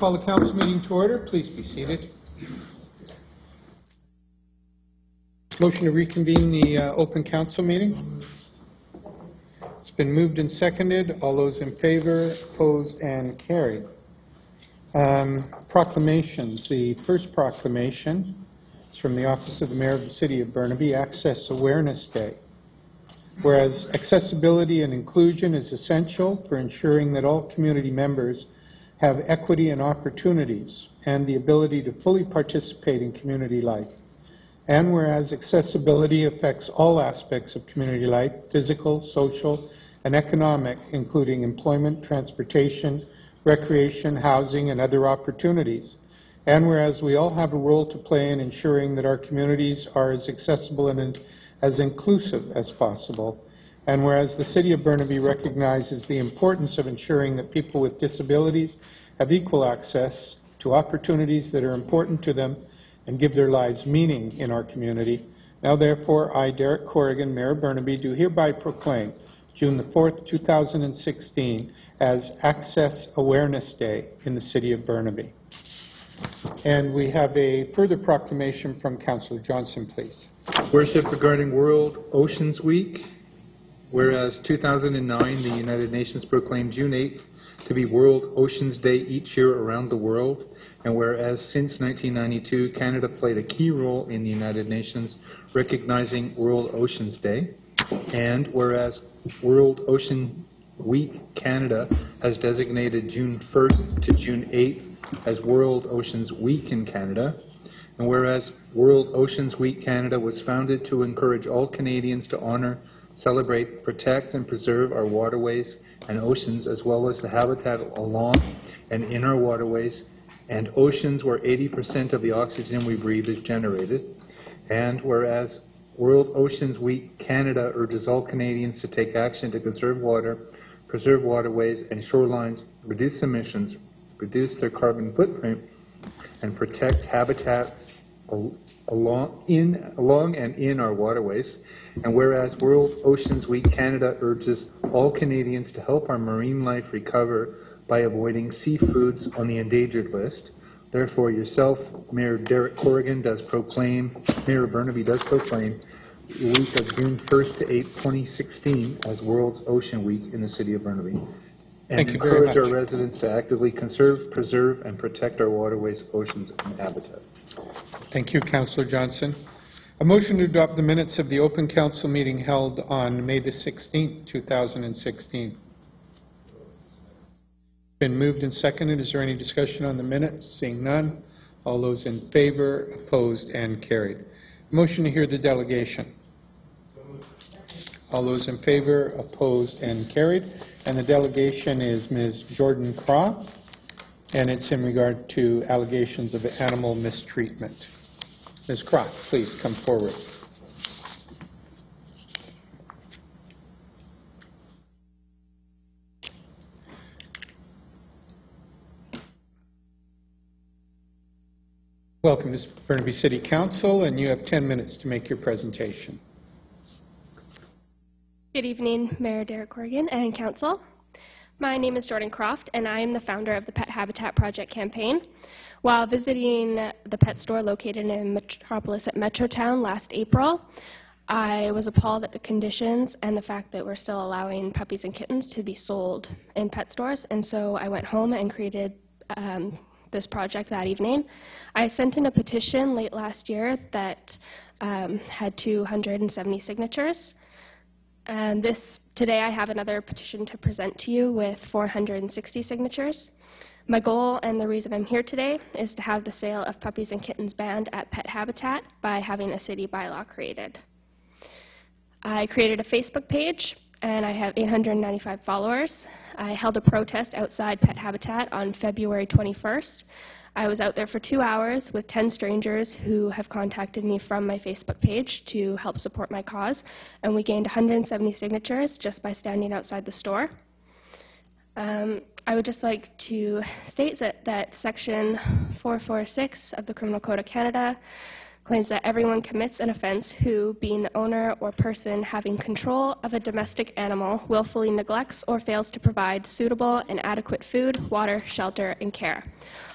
call the council meeting to order. Please be seated. Motion to reconvene the uh, open council meeting. It's been moved and seconded. All those in favor, opposed, and carried. Um, Proclamations. The first proclamation is from the Office of the Mayor of the City of Burnaby, Access Awareness Day. Whereas accessibility and inclusion is essential for ensuring that all community members have equity and opportunities and the ability to fully participate in community life. And whereas accessibility affects all aspects of community life, physical, social, and economic, including employment, transportation, recreation, housing, and other opportunities. And whereas we all have a role to play in ensuring that our communities are as accessible and as inclusive as possible. And whereas the City of Burnaby recognizes the importance of ensuring that people with disabilities have equal access to opportunities that are important to them and give their lives meaning in our community. Now therefore, I, Derek Corrigan, Mayor of Burnaby, do hereby proclaim June the 4th, 2016 as Access Awareness Day in the City of Burnaby. And we have a further proclamation from Councillor Johnston, please. Worship regarding World Oceans Week. Whereas 2009, the United Nations proclaimed June 8th to be World Oceans Day each year around the world. And whereas since 1992, Canada played a key role in the United Nations recognizing World Oceans Day. And whereas World Ocean Week Canada has designated June 1st to June 8th as World Oceans Week in Canada. And whereas World Oceans Week Canada was founded to encourage all Canadians to honor, celebrate, protect, and preserve our waterways and oceans, as well as the habitat along and in our waterways and oceans where 80% of the oxygen we breathe is generated. And whereas World Oceans Week Canada urges all Canadians to take action to conserve water, preserve waterways and shorelines, reduce emissions, reduce their carbon footprint, and protect habitat along, in, along and in our waterways. And whereas World Oceans Week Canada urges all Canadians to help our marine life recover by avoiding seafoods on the endangered list, therefore yourself, Mayor Derek Corrigan, does proclaim, Mayor Burnaby does proclaim the week of June 1st to 8th, 2016 as World Ocean Week in the city of Burnaby. And Thank encourage our residents to actively conserve, preserve, and protect our waterways, oceans, and habitat. Thank you, Councillor Johnston. A motion to adopt the minutes of the open council meeting held on May the 16th, 2016. Been moved and seconded. Is there any discussion on the minutes? Seeing none. All those in favor, opposed, and carried. Motion to hear the delegation. All those in favor, opposed, and carried. And the delegation is Ms. Jordan Croft, and it's in regard to allegations of animal mistreatment. Ms. Croft, please come forward. Welcome to Burnaby City Council, and you have 10 minutes to make your presentation. Good evening, Mayor Derek Corrigan and Council. My name is Jordan Croft, and I am the founder of the Pet Habitat Project campaign. While visiting the pet store located in Metropolis at Metrotown last April, I was appalled at the conditions and the fact that we're still allowing puppies and kittens to be sold in pet stores, and so I went home and created um, this project that evening. I sent in a petition late last year that um, had 270 signatures. And this, today I have another petition to present to you with 460 signatures. My goal and the reason I'm here today is to have the sale of puppies and kittens banned at Pet Habitat by having a city bylaw created. I created a Facebook page and I have 895 followers. I held a protest outside Pet Habitat on February 21st. I was out there for two hours with 10 strangers who have contacted me from my Facebook page to help support my cause, and we gained 170 signatures just by standing outside the store. Um, I would just like to state that, that Section 446 of the Criminal Code of Canada claims that everyone commits an offense who, being the owner or person having control of a domestic animal, willfully neglects or fails to provide suitable and adequate food, water, shelter, and care.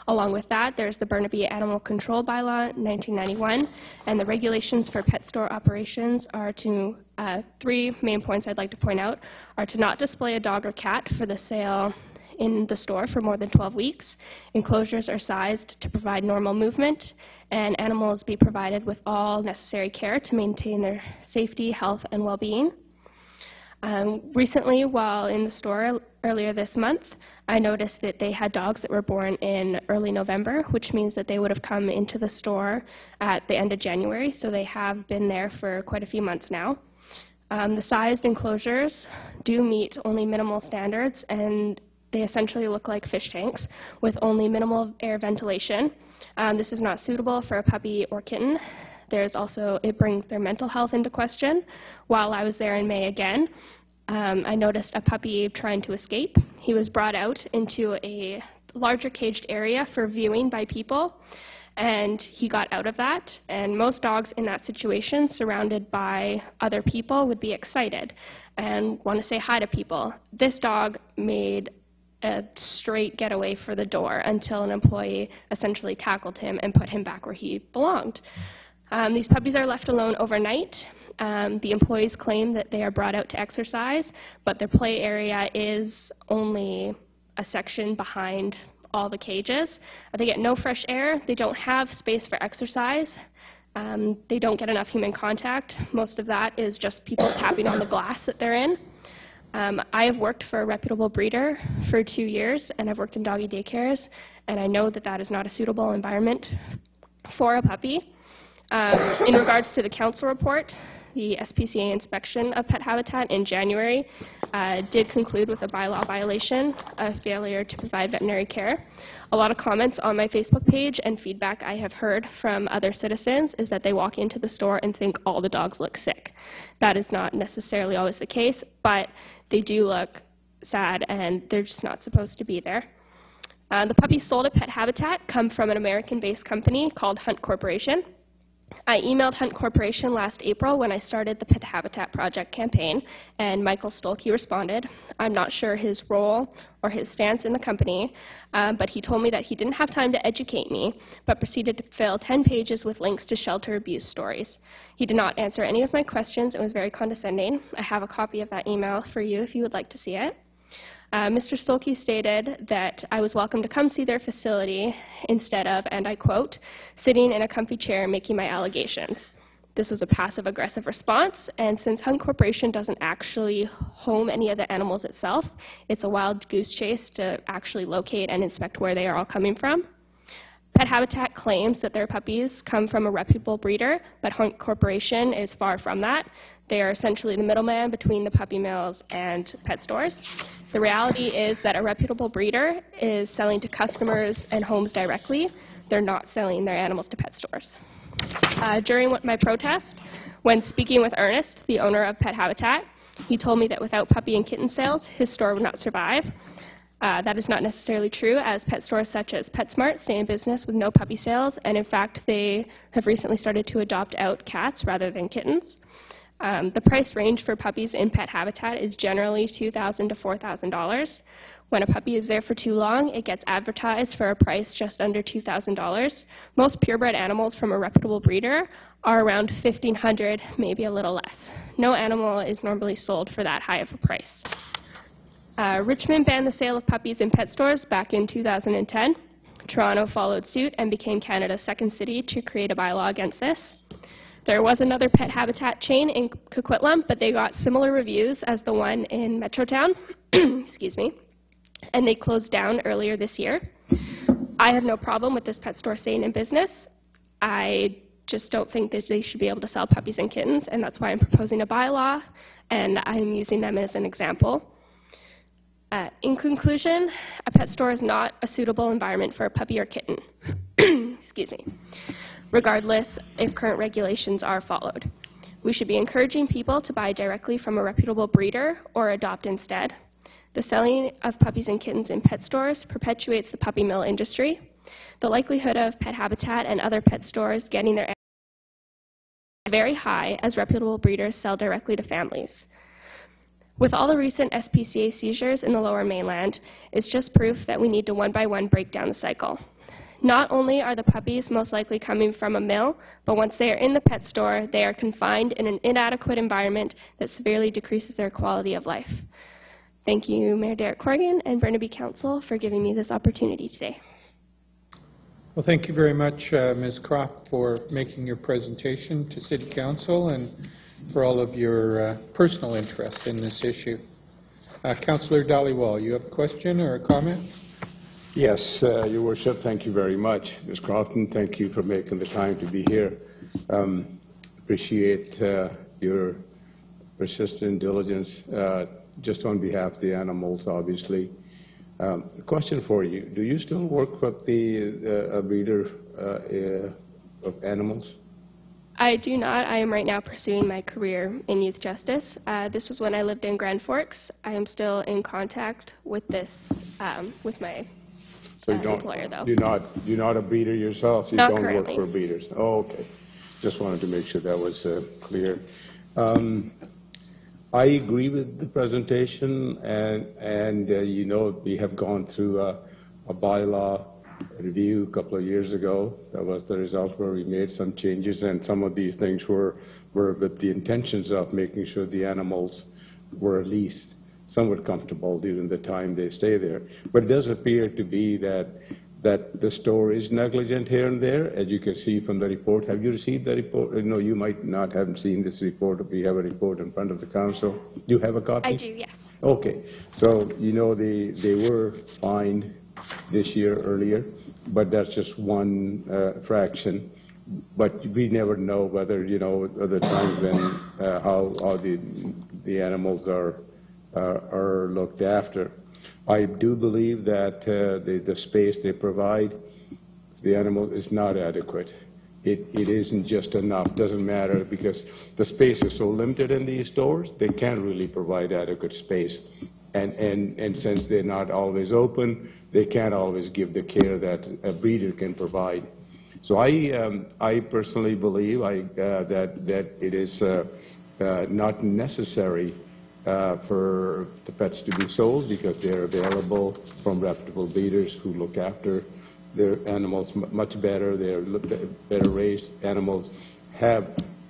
Along with that, there's the Burnaby Animal Control Bylaw 1991, and the regulations for pet store operations are to, uh, three main points I'd like to point out, are to not display a dog or cat for the sale in the store for more than 12 weeks. Enclosures are sized to provide normal movement, and animals be provided with all necessary care to maintain their safety, health, and well-being. Um, recently, while in the store earlier this month, I noticed that they had dogs that were born in early November, which means that they would have come into the store at the end of January, so they have been there for quite a few months now. Um, the sized enclosures do meet only minimal standards, and they essentially look like fish tanks with only minimal air ventilation. Um, this is not suitable for a puppy or kitten. There's also, it brings their mental health into question. While I was there in May again, um, I noticed a puppy trying to escape. He was brought out into a larger caged area for viewing by people, and he got out of that. And most dogs in that situation, surrounded by other people, would be excited and want to say hi to people. This dog made a straight getaway for the door until an employee essentially tackled him and put him back where he belonged. Um, these puppies are left alone overnight. Um, the employees claim that they are brought out to exercise, but their play area is only a section behind all the cages. Uh, they get no fresh air. They don't have space for exercise. Um, they don't get enough human contact. Most of that is just people tapping on the glass that they're in. Um, I have worked for a reputable breeder for two years, and I've worked in doggy daycares, and I know that that is not a suitable environment for a puppy. Um, in regards to the council report, the SPCA inspection of pet habitat in January uh, did conclude with a bylaw violation, a failure to provide veterinary care. A lot of comments on my Facebook page and feedback I have heard from other citizens is that they walk into the store and think all the dogs look sick. That is not necessarily always the case, but they do look sad and they're just not supposed to be there. Uh, the puppies sold at Pet Habitat come from an American-based company called Hunte Corporation. I emailed Hunte Corporation last April when I started the Pet Habitat Project campaign, and Michael Stolke responded. I'm not sure his role or his stance in the company, um, but he told me that he didn't have time to educate me, but proceeded to fill 10 pages with links to shelter abuse stories. He did not answer any of my questions and was very condescending. I have a copy of that email for you if you would like to see it. Uh, Mr. Stolke stated that I was welcome to come see their facility instead of, and I quote, sitting in a comfy chair making my allegations. This was a passive-aggressive response, and since Hunte Corporation doesn't actually home any of the animals itself, it's a wild goose chase to actually locate and inspect where they are all coming from. Pet Habitat claims that their puppies come from a reputable breeder, but Hunte Corporation is far from that. They are essentially the middleman between the puppy mills and pet stores. The reality is that a reputable breeder is selling to customers and homes directly. They're not selling their animals to pet stores. Uh, during my protest, when speaking with Ernest, the owner of Pet Habitat, he told me that without puppy and kitten sales, his store would not survive. Uh, that is not necessarily true, as pet stores such as PetSmart stay in business with no puppy sales, and in fact, they have recently started to adopt out cats rather than kittens. Um, the price range for puppies in pet habitat is generally 2,000 to $4,000. When a puppy is there for too long, it gets advertised for a price just under $2,000. Most purebred animals from a reputable breeder are around 1,500, maybe a little less. No animal is normally sold for that high of a price. Uh, Richmond banned the sale of puppies in pet stores back in 2010. Toronto followed suit and became Canada's second city to create a bylaw against this. There was another pet habitat chain in Coquitlam, but they got similar reviews as the one in Metrotown, excuse me, and they closed down earlier this year. I have no problem with this pet store staying in business. I just don't think that they should be able to sell puppies and kittens, and that's why I'm proposing a bylaw, and I'm using them as an example. Uh, in conclusion, a pet store is not a suitable environment for a puppy or kitten, excuse me, regardless if current regulations are followed. We should be encouraging people to buy directly from a reputable breeder or adopt instead. The selling of puppies and kittens in pet stores perpetuates the puppy mill industry. The likelihood of pet habitat and other pet stores getting their very high as reputable breeders sell directly to families. With all the recent SPCA seizures in the lower mainland, it's just proof that we need to one by one break down the cycle. Not only are the puppies most likely coming from a mill, but once they are in the pet store, they are confined in an inadequate environment that severely decreases their quality of life. Thank you, Mayor Derek Corrigan and Burnaby Council for giving me this opportunity today. Well, thank you very much, uh, Ms. Croft, for making your presentation to City Council and for all of your uh, personal interest in this issue. Uh, Councillor Dhaliwal, you have a question or a comment? Yes, uh, Your Worship, thank you very much. Ms. Crofton, thank you for making the time to be here. Um, Appreciate uh, your persistent diligence, uh, just on behalf of the animals, obviously. Um, Question for you, do you still work with the uh, a breeder uh, uh, of animals? I do not. I am right now pursuing my career in youth justice. Uh, this was when I lived in Grand Forks. I am still in contact with this, um, with my So you Uh, don't- employer, though. You're not, you're not a beater yourself? Not You don't currently. work for beaters? Oh, okay. Just wanted to make sure that was uh, clear. Um, I agree with the presentation, and, and uh, you know, we have gone through a a bylaw review a couple of years ago. That was the result where we made some changes, and some of these things were, were with the intentions of making sure the animals were at least somewhat comfortable during the time they stay there. But it does appear to be that, that the store is negligent here and there, as you can see from the report. Have you received the report? Uh, No, you might not have seen this report, but we have a report in front of the council. Do you have a copy? I do, yes. Okay, so, you know, they, they were fined this year earlier, but that's just one uh, fraction. But we never know whether, you know, the times when, uh, how, how the, the animals are, uh, are looked after. I do believe that uh, the, the space they provide, the animal is not adequate. It, it isn't just enough, doesn't matter, because the space is so limited in these stores, they can't really provide adequate space. And, and, and since they're not always open, they can't always give the care that a breeder can provide. So I, um, I personally believe I, uh, that, that it is uh, uh, not necessary uh, for the pets to be sold because they're available from reputable breeders who look after their animals mu- much better. They're better raised animals have,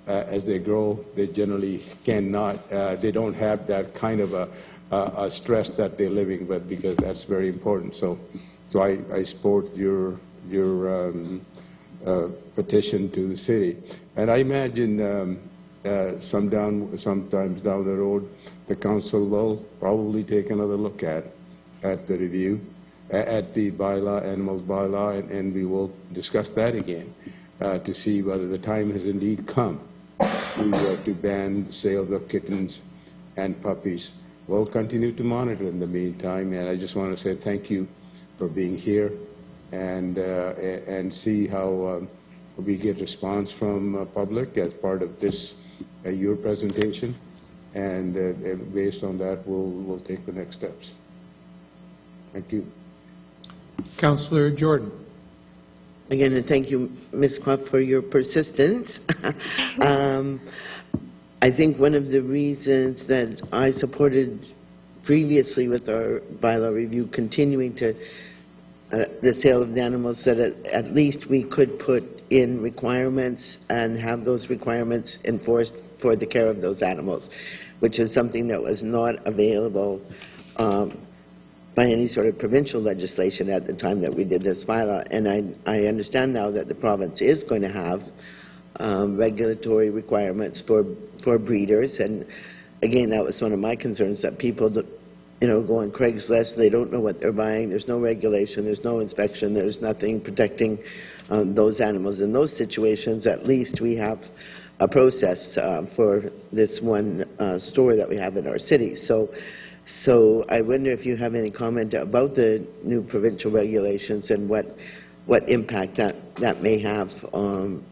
uh, as they grow, they generally cannot, uh, they don't have that kind of a, a stress that they're living with because that's very important. So, so I, I support your, your um, uh, petition to the city. And I imagine um, uh, some down, sometimes down the road, the council will probably take another look at, at the review, at the bylaw, animals bylaw, and- and we will discuss that again uh, to see whether the time has indeed come to uh, to ban sales of kittens and puppies. We'll continue to monitor in the meantime, and I just want to say thank you for being here and, uh, and see how um, we get response from uh, public as part of this, uh, your presentation. And uh, and based on that, we'll, we'll take the next steps. Thank you. Councillor Jordan. Again, and thank you, Ms. Croft, for your persistence. Um, I think one of the reasons that I supported previously with our bylaw review, continuing to, uh, the sale of the animals, that at at least we could put in requirements and have those requirements enforced for the care of those animals, which is something that was not available um, by any sort of provincial legislation at the time that we did this bylaw. And I, I understand now that the province is going to have um, regulatory requirements for, for breeders. And again, that was one of my concerns, that people, you know, go on Craigslist, they don't know what they're buying, there's no regulation, there's no inspection, there's nothing protecting um, those animals. In those situations, at least we have a process uh, for this one uh, store that we have in our city. So, so I wonder if you have any comment about the new provincial regulations and what, what impact that, that may have on,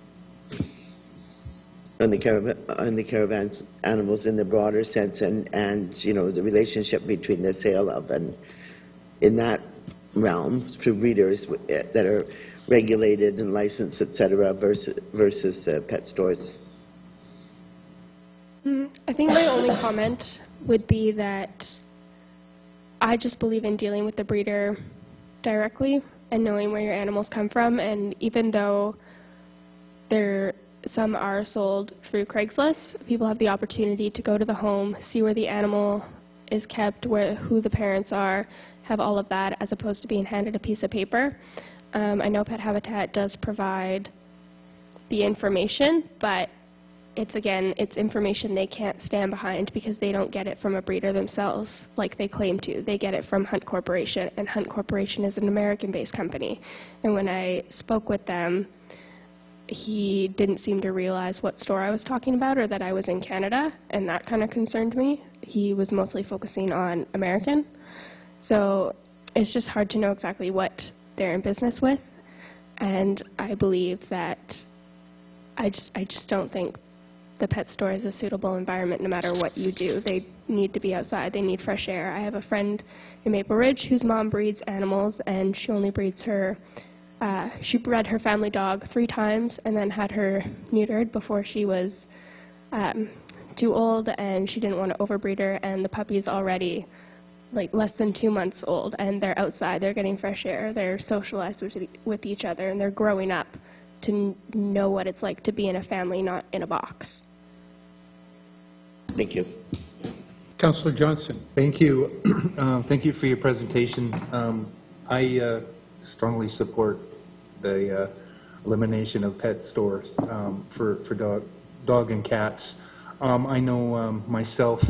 on the caravan, on the animals in the broader sense and, and, you know, the relationship between the sale of and in that realm through breeders eh, that are regulated and licensed, et cetera, versus, versus pet stores. Mm, I think my only comment would be that I just believe in dealing with the breeder directly and knowing where your animals come from. And even though there some are sold through Craigslist, people have the opportunity to go to the home, see where the animal is kept, where who the parents are, have all of that, as opposed to being handed a piece of paper. Um, I know Pet Habitat does provide the information, but it's again, it's information they can't stand behind because they don't get it from a breeder themselves like they claim to. They get it from Hunte Corporation, and Hunte Corporation is an American-based company. And when I spoke with them, he didn't seem to realize what store I was talking about or that I was in Canada, and that kind of concerned me. He was mostly focusing on American. So it's just hard to know exactly what they're in business with. And I believe that I just, I just don't think the pet store is a suitable environment no matter what you do. They need to be outside. They need fresh air. I have a friend in Maple Ridge whose mom breeds animals, and she only breeds her. Uh, she bred her family dog three times and then had her neutered before she was um, too old, and she didn't want to overbreed her. And the puppy's already like less than two months old, and they're outside. They're getting fresh air. They're socialized with, e- with each other, and they're growing up to n- know what it's like to be in a family, not in a box. Thank you. Councillor Johnston. Thank you. Uh, Thank you for your presentation. Um, I uh, strongly support the uh, elimination of pet stores um, for for dog dog and cats. Um, I know um, myself,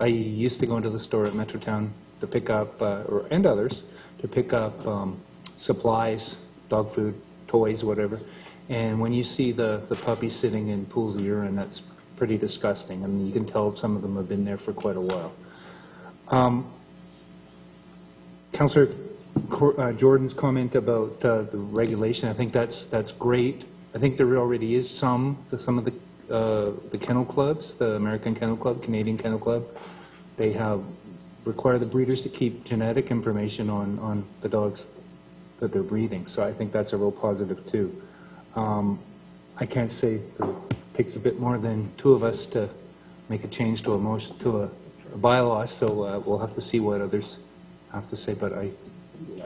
I used to go into the store at Metrotown to pick up, uh, or and others, to pick up um, supplies, dog food, toys, whatever. And when you see the the puppies sitting in pools of urine, that's pretty disgusting. I mean, you can tell some of them have been there for quite a while. Um, Councillor uh, Jordan's comment about uh, the regulation, I think that's, that's great. I think there already is some, the- some of the, uh, the kennel clubs, the American Kennel Club, Canadian Kennel Club, they have, require the breeders to keep genetic information on, on the dogs that they're breeding. So I think that's a real positive too. Um, I can't say it takes a bit more than two of us to make a change to a motion, to a a bylaw, so uh, we'll have to see what others have to say, but I,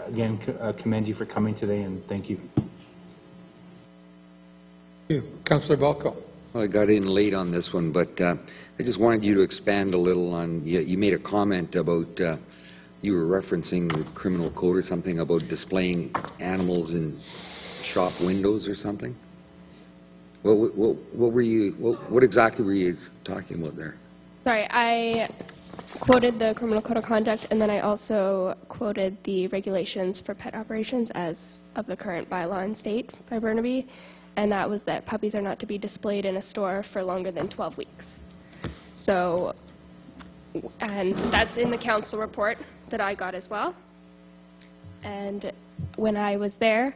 again, c- uh, commend you for coming today, and thank you. Thank You, Councillor Volkow. Well, I got in late on this one, but uh, I just wanted you to expand a little on, you you made a comment about, uh, you were referencing the criminal code or something about displaying animals in shop windows or something? What what what were you, what what exactly were you talking about there? Sorry, I quoted the criminal code of conduct, and then I also quoted the regulations for pet operations as of the current bylaw in state by Burnaby, and that was that puppies are not to be displayed in a store for longer than 12 weeks. So, and that's in the council report that I got as well. And when I was there,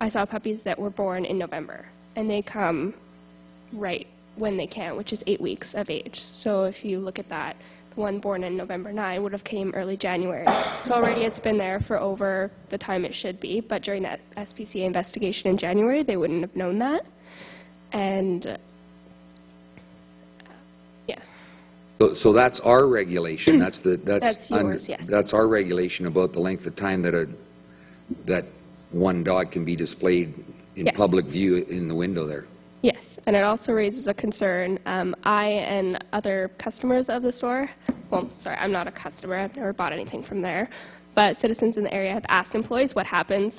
I saw puppies that were born in November, and they come right when they can, which is eight weeks of age. So if you look at that, one born in November 9 would have came early January. So already it's been there for over the time it should be, but during that SPCA investigation in January, they wouldn't have known that. And, uh, yeah, So so that's our regulation, that's the, that's... That's yours, yes. That's our regulation about the length of time that a, that one dog can be displayed in Yes. public view in the window there. Yes, and it also raises a concern. Um, I and other customers of the store, well, sorry, I'm not a customer, I've never bought anything from there, but citizens in the area have asked employees what happens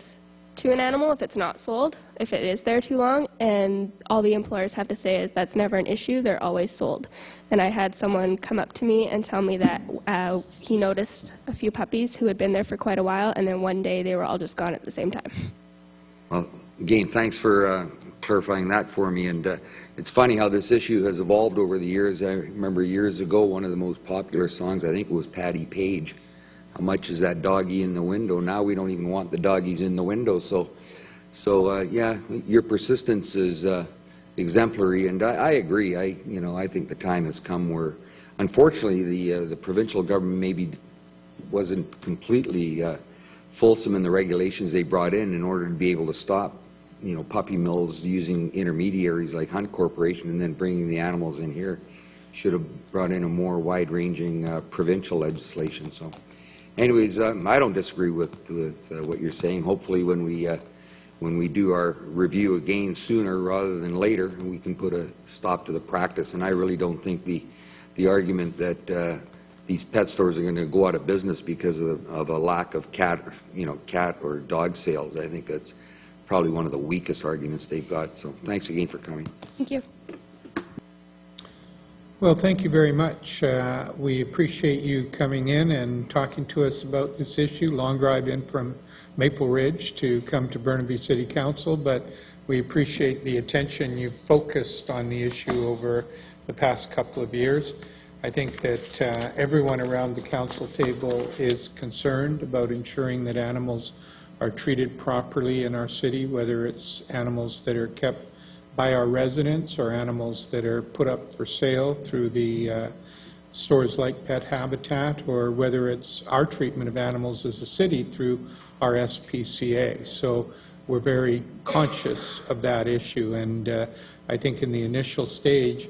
to an animal if it's not sold, if it is there too long, and all the employers have to say is that's never an issue, they're always sold. And I had someone come up to me and tell me that uh, he noticed a few puppies who had been there for quite a while, and then one day they were all just gone at the same time. Well, again, thanks for uh, clarifying that for me, and uh, it's funny how this issue has evolved over the years. I remember years ago, one of the most popular songs, I think, was Patti Page. How much is that doggy in the window? Now we don't even want the doggies in the window, so, so, uh, yeah, your persistence is uh, exemplary, and I, I agree. I, you know, I think the time has come where, unfortunately, the, uh, the provincial government maybe wasn't completely uh, fulsome in the regulations they brought in in order to be able to stop, you know, puppy mills using intermediaries like Hunte Corporation and then bringing the animals in here. should have brought in a more wide-ranging uh, provincial legislation, so. Anyways, um, I don't disagree with, with uh, what you're saying. Hopefully, when we, uh, when we do our review again sooner rather than later, we can put a stop to the practice. And I really don't think the, the argument that uh, these pet stores are going to go out of business because of, of a lack of cat, you know, cat or dog sales, I think that's probably one of the weakest arguments they've got. So thanks again for coming. Thank you. Well, thank you very much. Uh, We appreciate you coming in and talking to us about this issue. Long drive in from Maple Ridge to come to Burnaby City Council, but we appreciate the attention you've focused on the issue over the past couple of years. I think that uh, everyone around the council table is concerned about ensuring that animals are treated properly in our city, whether it's animals that are kept by our residents or animals that are put up for sale through the uh, stores like Pet Habitat, or whether it's our treatment of animals as a city through our SPCA. So we're very conscious of that issue, and uh, I think in the initial stage,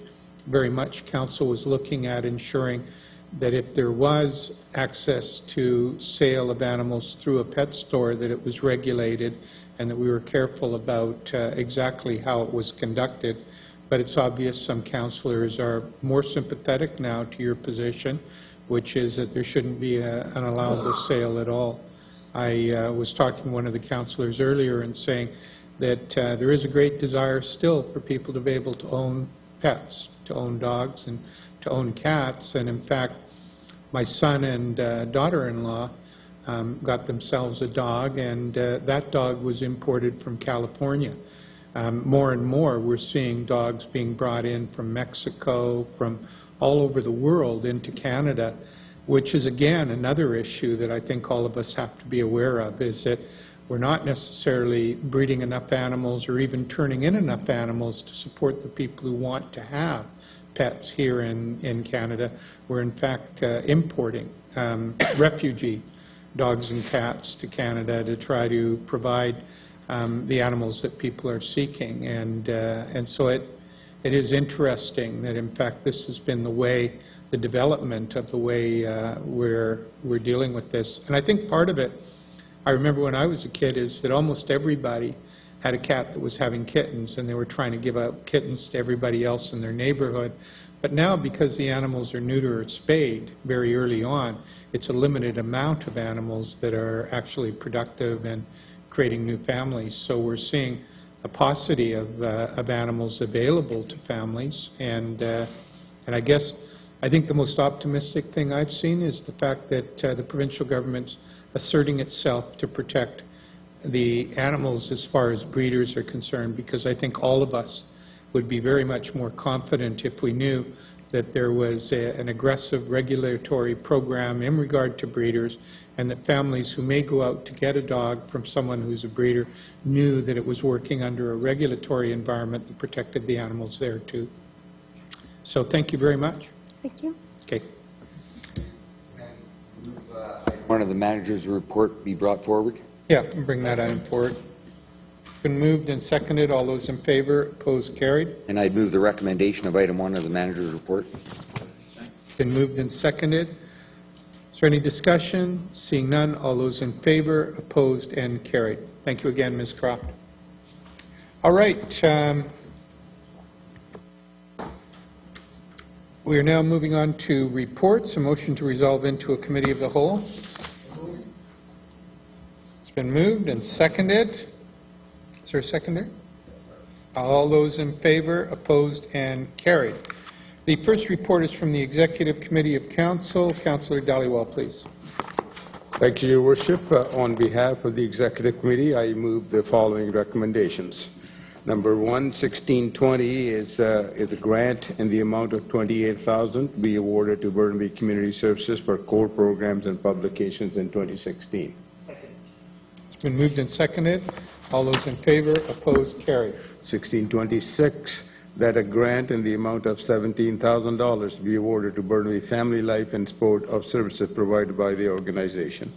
very much council was looking at ensuring that if there was access to sale of animals through a pet store, that it was regulated and that we were careful about uh, exactly how it was conducted. But it's obvious some councillors are more sympathetic now to your position, which is that there shouldn't be a, an allowable sale at all. I uh, was talking to one of the councillors earlier and saying that uh, there is a great desire still for people to be able to own pets, to own dogs and to own cats. And in fact, my son and uh, daughter-in-law um, got themselves a dog, and uh, that dog was imported from California. Um, more and more, we're seeing dogs being brought in from Mexico, from all over the world into Canada, which is, again, another issue that I think all of us have to be aware of, is that we're not necessarily breeding enough animals or even turning in enough animals to support the people who want to have pets here in, in Canada. We're, in fact, uh, importing um, refugee dogs and cats to Canada to try to provide um, the animals that people are seeking. And, uh, and so it, it is interesting that, in fact, this has been the way, the development of the way uh, we're, we're dealing with this. And I think part of it, I remember when I was a kid, is that almost everybody had a cat that was having kittens, and they were trying to give out kittens to everybody else in their neighborhood. But now, because the animals are neutered or spayed very early on, it's a limited amount of animals that are actually productive and creating new families. So we're seeing a paucity of, uh, of animals available to families. And, uh, and I guess I think the most optimistic thing I've seen is the fact that uh, the provincial government's asserting itself to protect the animals as far as breeders are concerned, because I think all of us would be very much more confident if we knew that there was a, an aggressive regulatory program in regard to breeders and that families who may go out to get a dog from someone who's a breeder knew that it was working under a regulatory environment that protected the animals there too. So thank you very much. Thank you. Okay. One of the manager's report be brought forward. Yeah, bring that item forward. Been moved and seconded. All those in favor, opposed, carried. And I'd move the recommendation of item one of the manager's report. Been moved and seconded. Is there any discussion? Seeing none, all those in favor, opposed, and carried. Thank you again, Ms. Croft. All right. um, We are now moving on to reports. A motion to resolve into a committee of the whole. It's been moved and seconded. Is there a seconder? All those in favor, opposed, and carried. The first report is from the Executive Committee of Council. Councillor Dhaliwal, please. Thank you, Your Worship. Uh, On behalf of the Executive Committee, I move the following recommendations. Number one, 1620 is uh, is a grant in the amount of 28000 to be awarded to Burnaby Community Services for core programs and publications in 2016. It's been moved and seconded. All those in favor, opposed, carried. 1626, that a grant in the amount of $17,000 be awarded to Burnaby Family Life and Sport of services provided by the organization.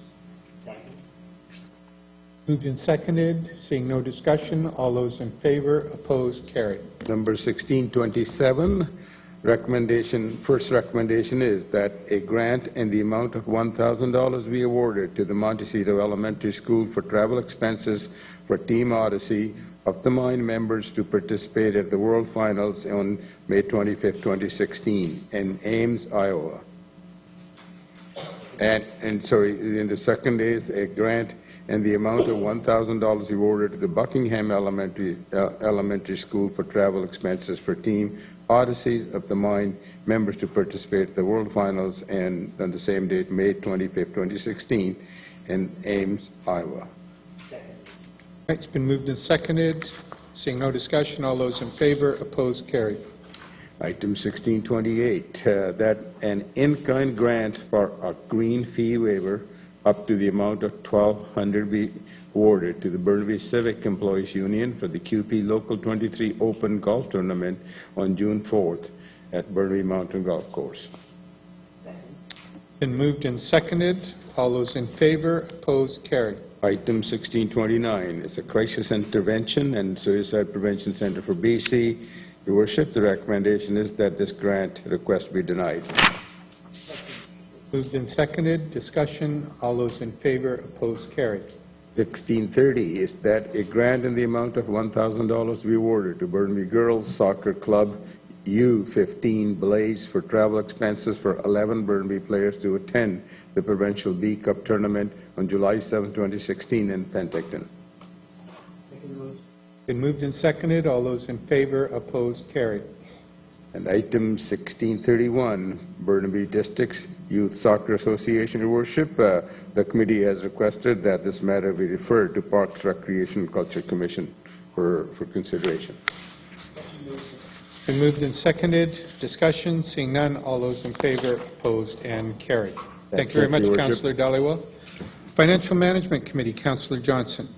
Moved and seconded. Seeing no discussion, all those in favor, opposed, carried. Number 1627, Recommendation, first recommendation is that a grant in the amount of $1,000 be awarded to the Montecito Elementary School for travel expenses for Team Odyssey of the Mind members to participate at the World Finals on May 25, 2016, in Ames, Iowa. And, and sorry, in the second is a grant in the amount of $1,000 awarded to the Buckingham Elementary, uh, Elementary School for travel expenses for Team Odysseys of the Mind members to participate at the World Finals and on the same date, May 25, 2016, in Ames, Iowa. It's been moved and seconded. Seeing no discussion, all those in favor, opposed, carried. Item 1628, uh, that an in-kind grant for a green fee waiver up to the amount of 1200 be awarded to the Burnaby Civic Employees Union for the CUPE Local 23 Open Golf Tournament on June 4th at Burnaby Mountain Golf Course. Been moved and seconded. All those in favor, opposed, carried. Item 1629 is a Crisis Intervention and Suicide Prevention Center for BC. Your Worship, the recommendation is that this grant request be denied. Moved and seconded. Discussion. All those in favor, opposed, carried. 1630 is that a grant in the amount of $1,000 be awarded to Burnaby Girls Soccer Club U15 Blaze for travel expenses for 11 Burnaby players to attend the Provincial B Cup Tournament on July 7, 2016 in Penticton. Been moved and seconded. All those in favor, opposed, carried. And item 1631, Burnaby Districts Youth Soccer Association, Your Worship, uh, the committee has requested that this matter be referred to Parks, Recreation, and Culture Commission for, for consideration. Been moved and seconded. Discussion. Seeing none, all those in favor, opposed, and carried. Thank you very much, Your Worship. Councillor Dhaliwal. Financial Management Committee, Councillor Johnston.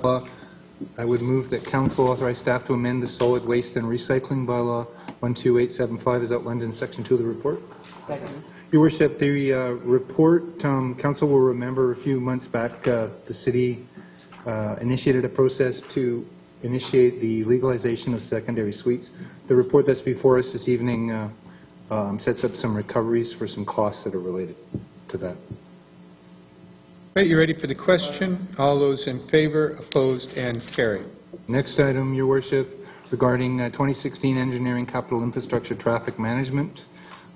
bylaw, I would move that council authorize staff to amend the solid waste and recycling bylaw 12875 as outlined in section 2 of the report. Your worship, the uh, report, um, council will remember a few months back, uh, the city uh, initiated a process to initiate the legalization of secondary suites. The report that's before us this evening uh, um, sets up some recoveries for some costs that are related to that. Right, you ready for the question? All those in favor, opposed, and carried. Next item, your worship, regarding uh, 2016 engineering capital infrastructure traffic management.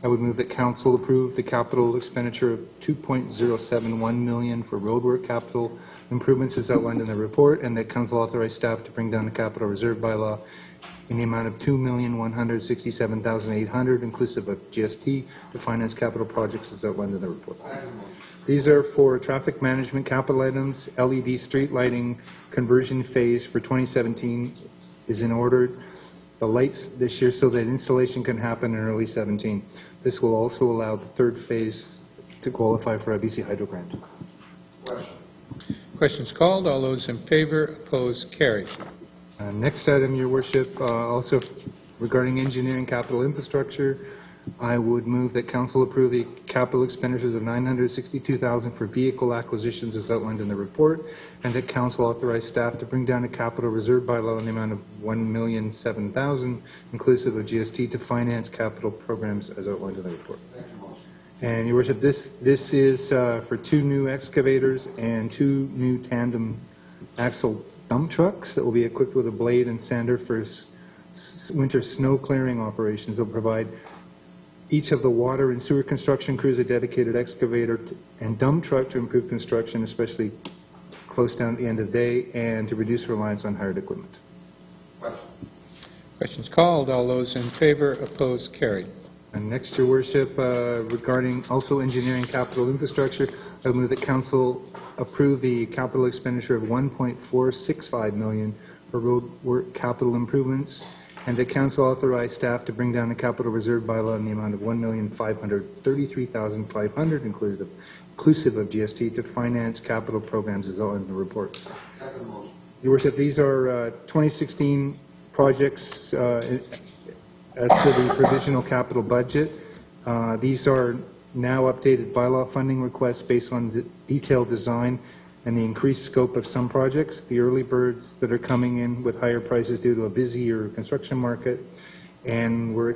I would move that council approve the capital expenditure of 2.071 million for roadwork capital improvements as outlined in the report, and that council authorize staff to bring down the capital reserve bylaw in the amount of 2,167,800 inclusive of GST to finance capital projects as outlined in the report. These are for traffic management capital items. LED street lighting conversion phase for 2017 is in order. The lights this year so that installation can happen in early 17. This will also allow the third phase to qualify for a BC Hydro grant. Questions called. All those in favor, opposed, carried. Uh, Next item, your worship, uh, also regarding engineering capital infrastructure, I would move that council approve the capital expenditures of 962000 for vehicle acquisitions as outlined in the report, and that council authorize staff to bring down a capital reserve bylaw in the amount of 1,007,000 inclusive of GST to finance capital programs as outlined in the report. And your worship, this, this is uh, for two new excavators and two new tandem axle dump trucks that will be equipped with a blade and sander for winter snow clearing operations. They'll provide each of the water and sewer construction crews a dedicated excavator and dump truck to improve construction, especially close down at the end of the day, and to reduce reliance on hired equipment. Questions called. All those in favor, opposed, carried. And next, your worship, uh, regarding also engineering capital infrastructure, I move that council approve the capital expenditure of 1.465 million for road work capital improvements, and the council authorize staff to bring down the capital reserve bylaw in the amount of 1,533,500 inclusive inclusive of GST to finance capital programs as outlined in the report. Your worship, these are uh, 2016 projects uh, as to the provisional capital budget. Uh, These are now updated bylaw funding requests based on the detailed design and the increased scope of some projects, the early birds that are coming in with higher prices due to a busier construction market, and we're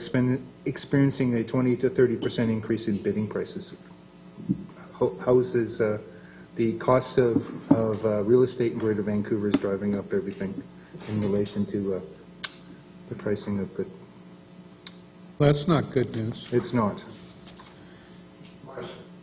experiencing a 20 to 30 percent increase in bidding prices. Houses, uh, the cost of, of uh, real estate in Greater Vancouver is driving up everything in relation to uh, the pricing of good. That's not good news. It's not.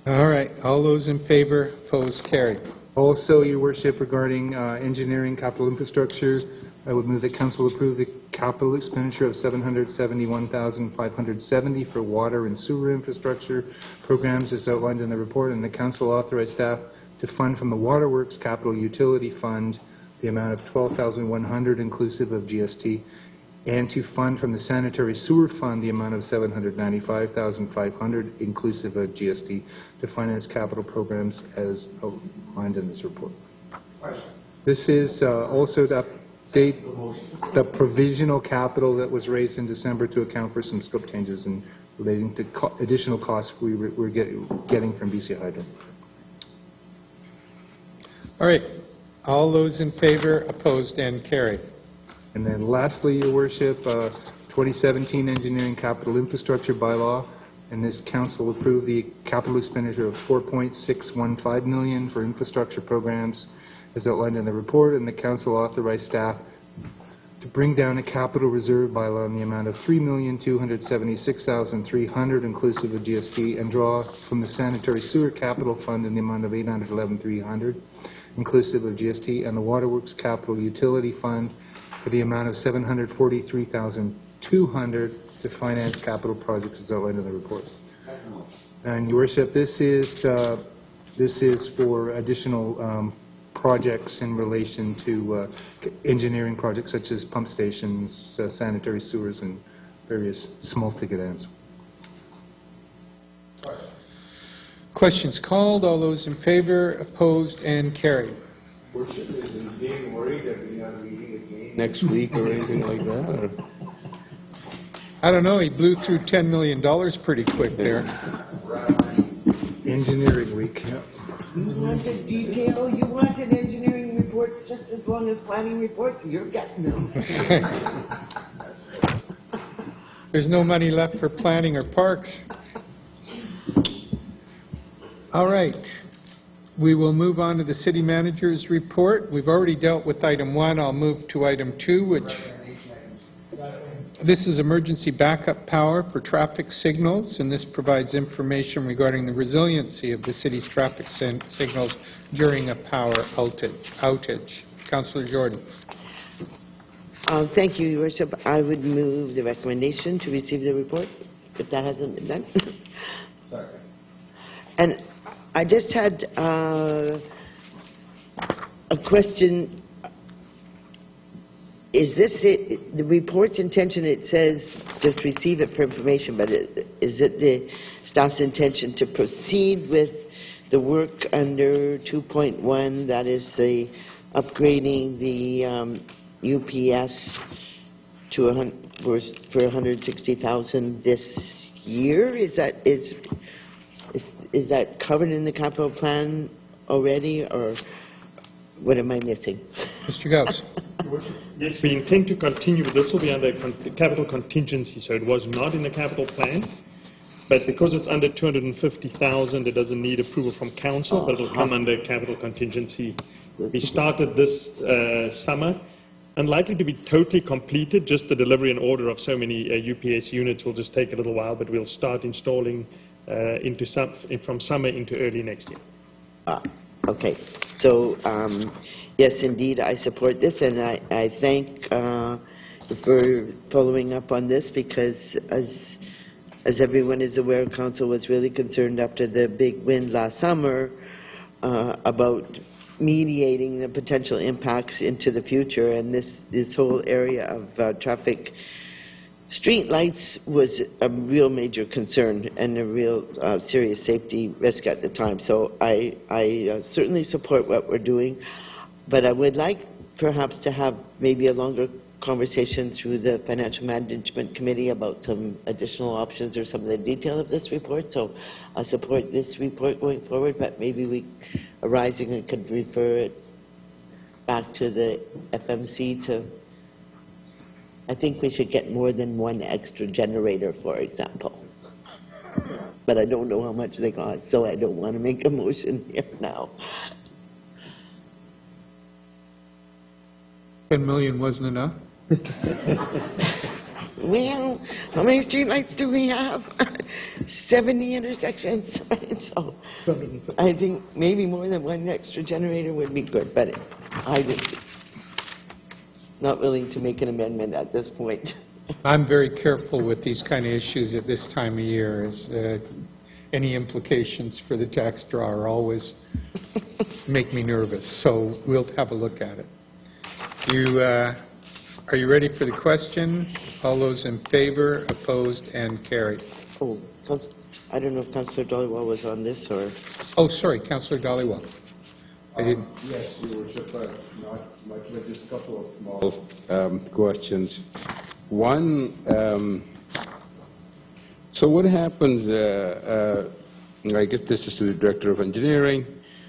All right, all those in favor, opposed, carried. Also, your worship, regarding uh, engineering capital infrastructure, I would move that council approve the capital expenditure of 771570 for water and sewer infrastructure programs as outlined in the report, and the council authorize staff to fund from the Waterworks Capital Utility Fund the amount of 12100 inclusive of GST, and to fund from the sanitary sewer fund the amount of 795500 inclusive of GST to finance capital programs as outlined in this report. This is uh, also to update the provisional capital that was raised in December to account for some scope changes in relating to co- additional costs we were we're get- getting from BC Hydro. All right, all those in favor, opposed, and carried. And then lastly, your worship, uh, 2017 Engineering Capital Infrastructure Bylaw, and this council approved the capital expenditure of 4.615 million for infrastructure programs as outlined in the report, and the council authorized staff to bring down a capital reserve bylaw in the amount of 3276300 inclusive of GST, and draw from the sanitary sewer capital fund in the amount of 811300 inclusive of GST, and the waterworks capital utility fund for the amount of 743200 to finance capital projects as outlined in the report. And your worship, this is, uh, this is for additional um, projects in relation to uh, engineering projects such as pump stations, uh, sanitary sewers, and various small ticket items. Questions called, all those in favor, opposed, and carried. Worship, is being worried that we're not meeting again next week or anything like that, or? I don't know, he blew through $10 million pretty quick there. Engineering week. You wanted detail, you wanted engineering reports just as long as planning reports, you're getting them. There's no money left for planning or parks. All right. We will move on to the city manager's report. We've already dealt with item one. I'll move to item two, which, this is emergency backup power for traffic signals, and this provides information regarding the resiliency of the city's traffic signals during a power outage. outage. Councillor Jordan. Uh, Thank you, Your Worship. I would move the recommendation to receive the report, if that hasn't been done. Sorry. And I just had uh, a question. Is this, it- the report's intention, it says just receive it for information, but i- is it the staff's intention to proceed with the work under 2.1, that is the upgrading the um, UPS to a for for 160,000 this year? Is that, is, is is that covered in the capital plan already, or what am I missing? Mr. Gous. Yes, we intend to continue, but this will be under con- the capital contingency, so it was not in the capital plan. But because it's under 250,000, it doesn't need approval from council, but it'll come under capital contingency. We started this uh, summer, unlikely to be totally completed, just the delivery and order of so many uh, UPS units will just take a little while, but we'll start installing uh, into some, from summer into early next year. Ah, Okay, so, um, yes, indeed, I support this, and I, I thank, uh, for following up on this, because as, as everyone is aware, council was really concerned after the big wind last summer, uh, about mediating the potential impacts into the future, and this, this whole area of, uh, traffic Street lights was a real major concern and a real uh, serious safety risk at the time. So I, I uh, certainly support what we're doing, but I would like perhaps to have maybe a longer conversation through the Financial Management Committee about some additional options or some of the detail of this report, so I support this report going forward, but maybe we, arising, could refer it back to the FMC to, I think we should get more than one extra generator, for example. But I don't know how much they cost, so I don't want to make a motion here now. 10 million wasn't enough? Well, how many streetlights do we have? 70 intersections. So I think maybe more than one extra generator would be good, but I would not willing to make an amendment at this point. I'm very careful with these kind of issues at this time of year, as uh, any implications for the tax drawer always make me nervous, so we'll have a look at it. You, uh, are you ready for the question? All those in favor, opposed, and carried. Oh, I don't know if Councillor Dhaliwal was on this, or, Oh, sorry, Councillor Dhaliwal. I didn't, Yes, Your Worship, uh, not much, but just a couple of small um, questions. One, um, so what happens, uh, uh, I guess this is to the Director of Engineering,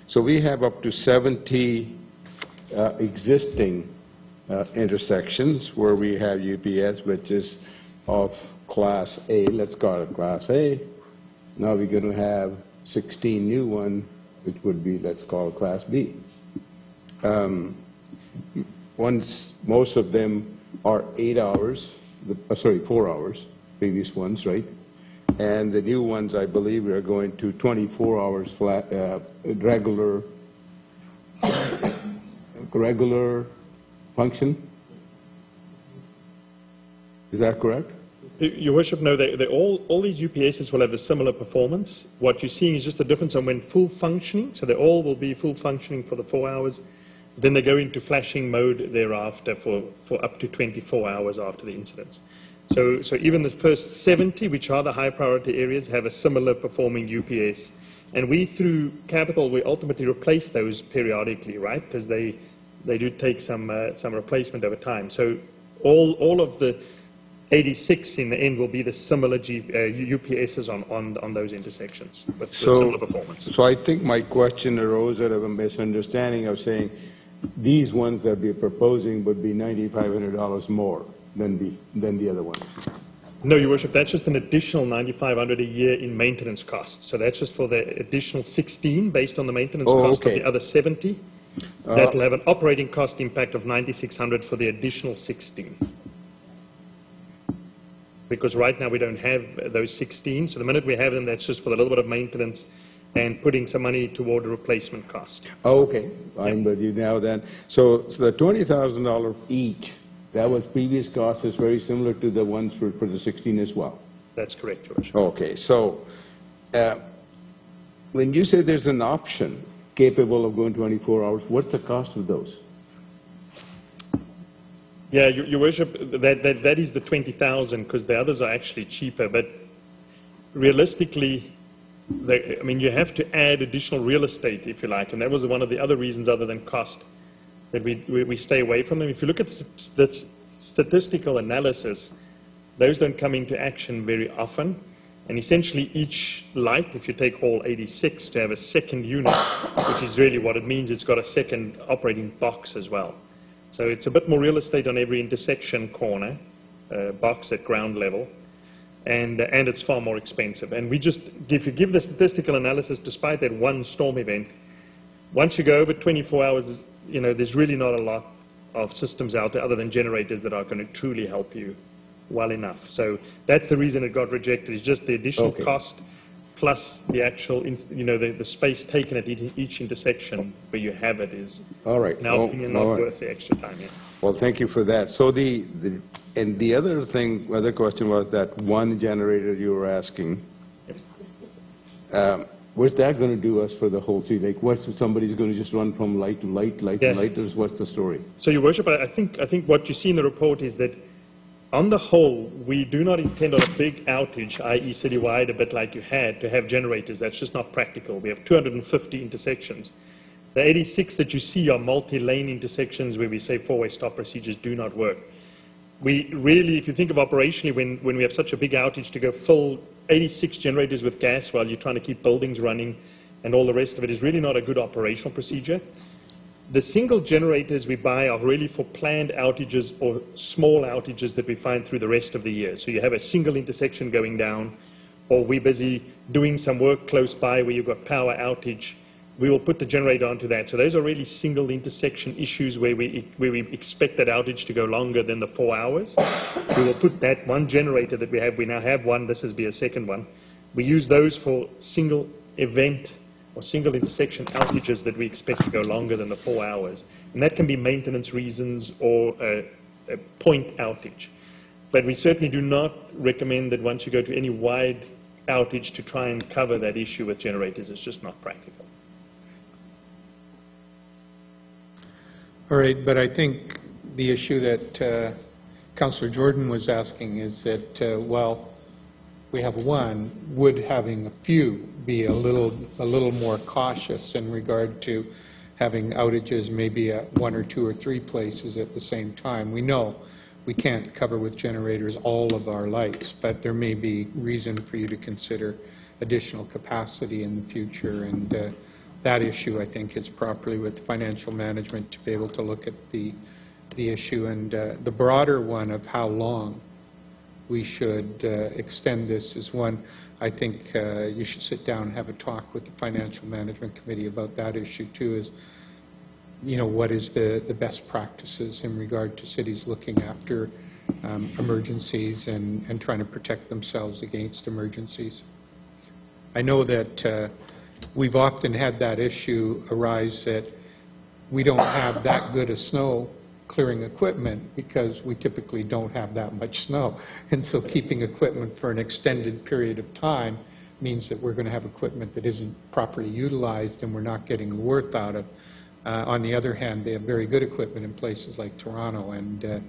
so we have up to 70 uh, existing uh, intersections where we have UPS, which is of Class A, let's call it Class A. Now we're going to have 16 new one, which would be, let's call Class B. Um, Ones, most of them are eight hours, the- uh, sorry, four hours, previous ones, right? And the new ones, I believe, are going to 24 hours flat, uh, regular, regular function? Is that correct? Your worship, no, they, they all, all these UPSs will have a similar performance. What you're seeing is just the difference on when full functioning, so they all will be full functioning for the four hours. Then they go into flashing mode thereafter for, for up to 24 hours after the incidents. So, so even the first 70, which are the high priority areas, have a similar performing UPS. And we, through capital, we ultimately replace those periodically, right? Because they, they do take some, uh, some replacement over time. So all, all of the 86 in the end will be the similar G, uh, UPSs on, on, on those intersections with, with So- similar performance. So I think my question arose out of a misunderstanding of saying, these ones that we're proposing would be $9,500 more than the, than the other ones. No, Your Worship, that's just an additional 9,500 a year in maintenance costs. So that's just for the additional 16 based on the maintenance Oh, cost of the other 70. Uh, That'll have an operating cost impact of 9,600 for the additional 16. Because right now we don't have those 16, so the minute we have them, that's just for a little bit of maintenance and putting some money toward a replacement cost. Oh, Okay, I'm with you now then. So, so the $20,000 each, that was previous cost is very similar to the ones for, for the 16 as well? That's correct, George. Okay, so, uh, when you say there's an option capable of going 24 hours, what's the cost of those? Yeah, Your Your Worship, that, that, that is the 20,000, because the others are actually cheaper, but realistically, they, I mean, you have to add additional real estate, if you like, and that was one of the other reasons other than cost that we, we, we stay away from them. If you look at the statistical analysis, those don't come into action very often, and essentially each light, if you take all 86, to have a second unit, which is really what it means, it's got a second operating box as well. So it's a bit more real estate on every intersection corner, uh, box at ground level, and, uh, and it's far more expensive. And we just, if you give the statistical analysis, despite that one storm event, once you go over 24 hours, you know, there's really not a lot of systems out there other than generators that are going to truly help you well enough. So that's the reason it got rejected, is just the additional Okay. cost plus the actual, you know, the, the space taken at each intersection where you have it is, All right. in our well, opinion, not right. worth the extra time, yeah. Well, thank you for that. So the, the- and the other thing, other question was that one generator you were asking, um, what's that going to do us for the whole city? Like, what's, somebody's going to just run from light to light, light to light, what's the story? So, Your Worship, I I think, I think what you see in the report is that, on the whole, we do not intend on a big outage, i.e. citywide, a bit like you had, to have generators. That's just not practical. We have 250 intersections. The 86 that you see are multi-lane intersections where we say four-way stop procedures do not work. We really, if you think of operationally, when, when we have such a big outage to go fill 86 generators with gas while you're trying to keep buildings running and all the rest of it is really not a good operational procedure. The single generators we buy are really for planned outages or small outages that we find through the rest of the year. So you have a single intersection going down, or we're busy doing some work close by where you've got power outage, we will put the generator onto that. So those are really single intersection issues where we, where we expect that outage to go longer than the four hours. We will put that one generator that we have, we now have one, this is be a second one. We use those for single event or single intersection outages that we expect to go longer than the four hours. And that can be maintenance reasons or a, a point outage. But we certainly do not recommend that once you go to any wide outage to try and cover that issue with generators. It's just not practical. All right, but I think the issue that uh, Councillor Jordan was asking is that, uh, well, we have one, would having a few be a little, a little more cautious in regard to having outages maybe at one or two or three places at the same time? We know we can't cover with generators all of our lights, but there may be reason for you to consider additional capacity in the future, and uh, that issue, I think, is properly with financial management to be able to look at the, the issue. And uh, the broader one of how long we should uh, extend this is one I think uh, you should sit down and have a talk with the Financial Management Committee about that issue too, is, you know, what is the, the best practices in regard to cities looking after um, emergencies and, and trying to protect themselves against emergencies. I know that uh, we've often had that issue arise that we don't have that good a snow clearing equipment because we typically don't have that much snow. And so keeping equipment for an extended period of time means that we're going to have equipment that isn't properly utilized and we're not getting the worth out of. Uh, on the other hand, they have very good equipment in places like Toronto, and, uh,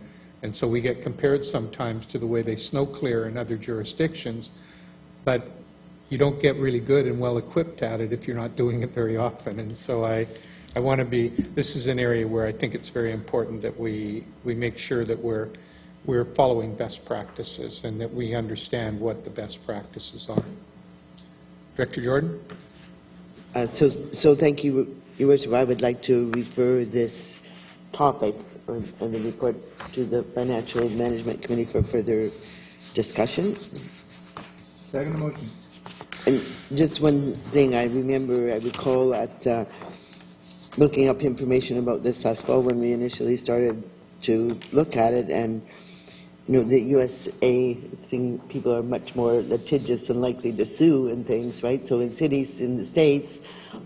and so we get compared sometimes to the way they snow clear in other jurisdictions, but you don't get really good and well equipped at it if you're not doing it very often. And so I, I want to be, this is an area where I think it's very important that we, we make sure that we're, we're following best practices and that we understand what the best practices are. Director Jordan? Uh, So, so thank you, Your Worship. I would like to refer this topic on on the report to the Financial Management Committee for further discussion. Second motion. And just one thing, I remember, I recall at uh, looking up information about this fall when we initially started to look at it, and, you know, the USA thing, people are much more litigious and likely to sue and things, right? So in cities in the States,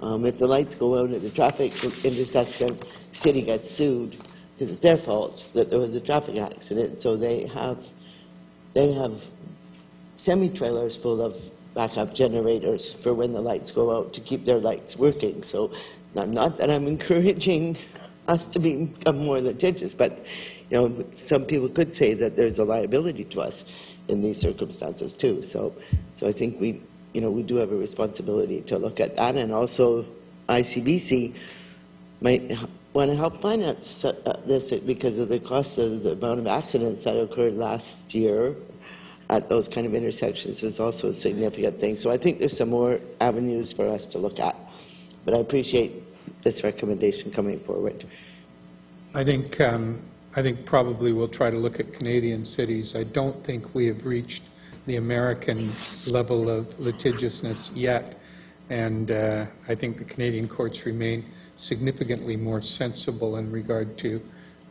um, if the lights go out at the traffic intersection, city gets sued because it's their fault that there was a traffic accident. So they have, they have semi-trailers full of backup generators for when the lights go out to keep their lights working. So not, not that I'm encouraging us to become more litigious, but you know, some people could say that there's a liability to us in these circumstances too. So, so I think we, you know, we do have a responsibility to look at that, and also ICBC might want to help finance uh, this because of the cost of the amount of accidents that occurred last year at those kind of intersections is also a significant thing. So I think there's some more avenues for us to look at. But I appreciate this recommendation coming forward. I think, um, I think probably we'll try to look at Canadian cities. I don't think we have reached the American level of litigiousness yet, and uh, I think the Canadian courts remain significantly more sensible in regard to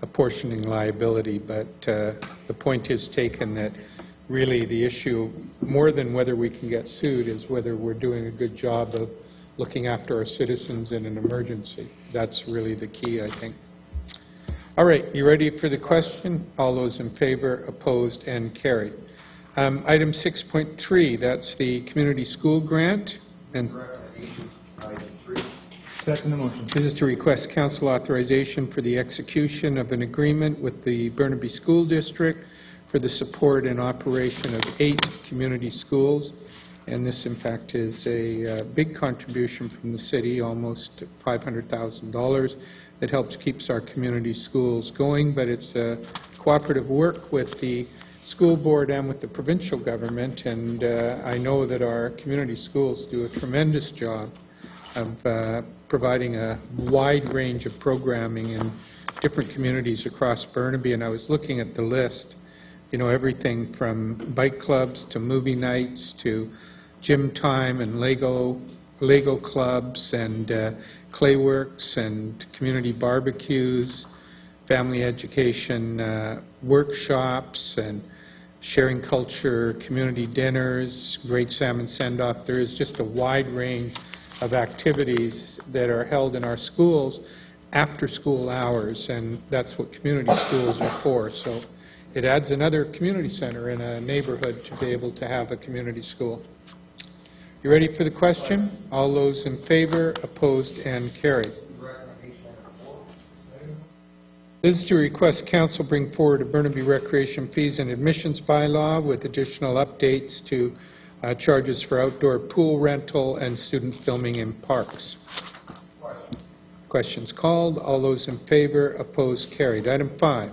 apportioning liability, but uh, the point is taken that really the issue, more than whether we can get sued, is whether we're doing a good job of looking after our citizens in an emergency. That's really the key, I think. All right, you ready for the question? All those in favor, opposed, and carried. Um, item 6.3, that's the community school grant. And Second motion. this is to request council authorization for the execution of an agreement with the Burnaby School District for the support and operation of eight community schools. And this, in fact, is a uh, big contribution from the city, almost $500,000, that helps keeps our community schools going, but it's a cooperative work with the school board and with the provincial government, and uh, I know that our community schools do a tremendous job of uh, providing a wide range of programming in different communities across Burnaby, and I was looking at the list, you know, everything from bike clubs to movie nights to gym time and Lego, Lego clubs and uh, clay works and community barbecues, family education uh, workshops and sharing culture, community dinners, great salmon send-off. There is just a wide range of activities that are held in our schools after school hours, and that's what community schools are for. So it adds another community center in a neighborhood to be able to have a community school. You ready for the question? All those in favor, opposed, and carried. This is to request council bring forward a Burnaby Recreation Fees and Admissions bylaw with additional updates to uh, charges for outdoor pool rental and student filming in parks. Questions called. All those in favor, opposed, carried. Item five.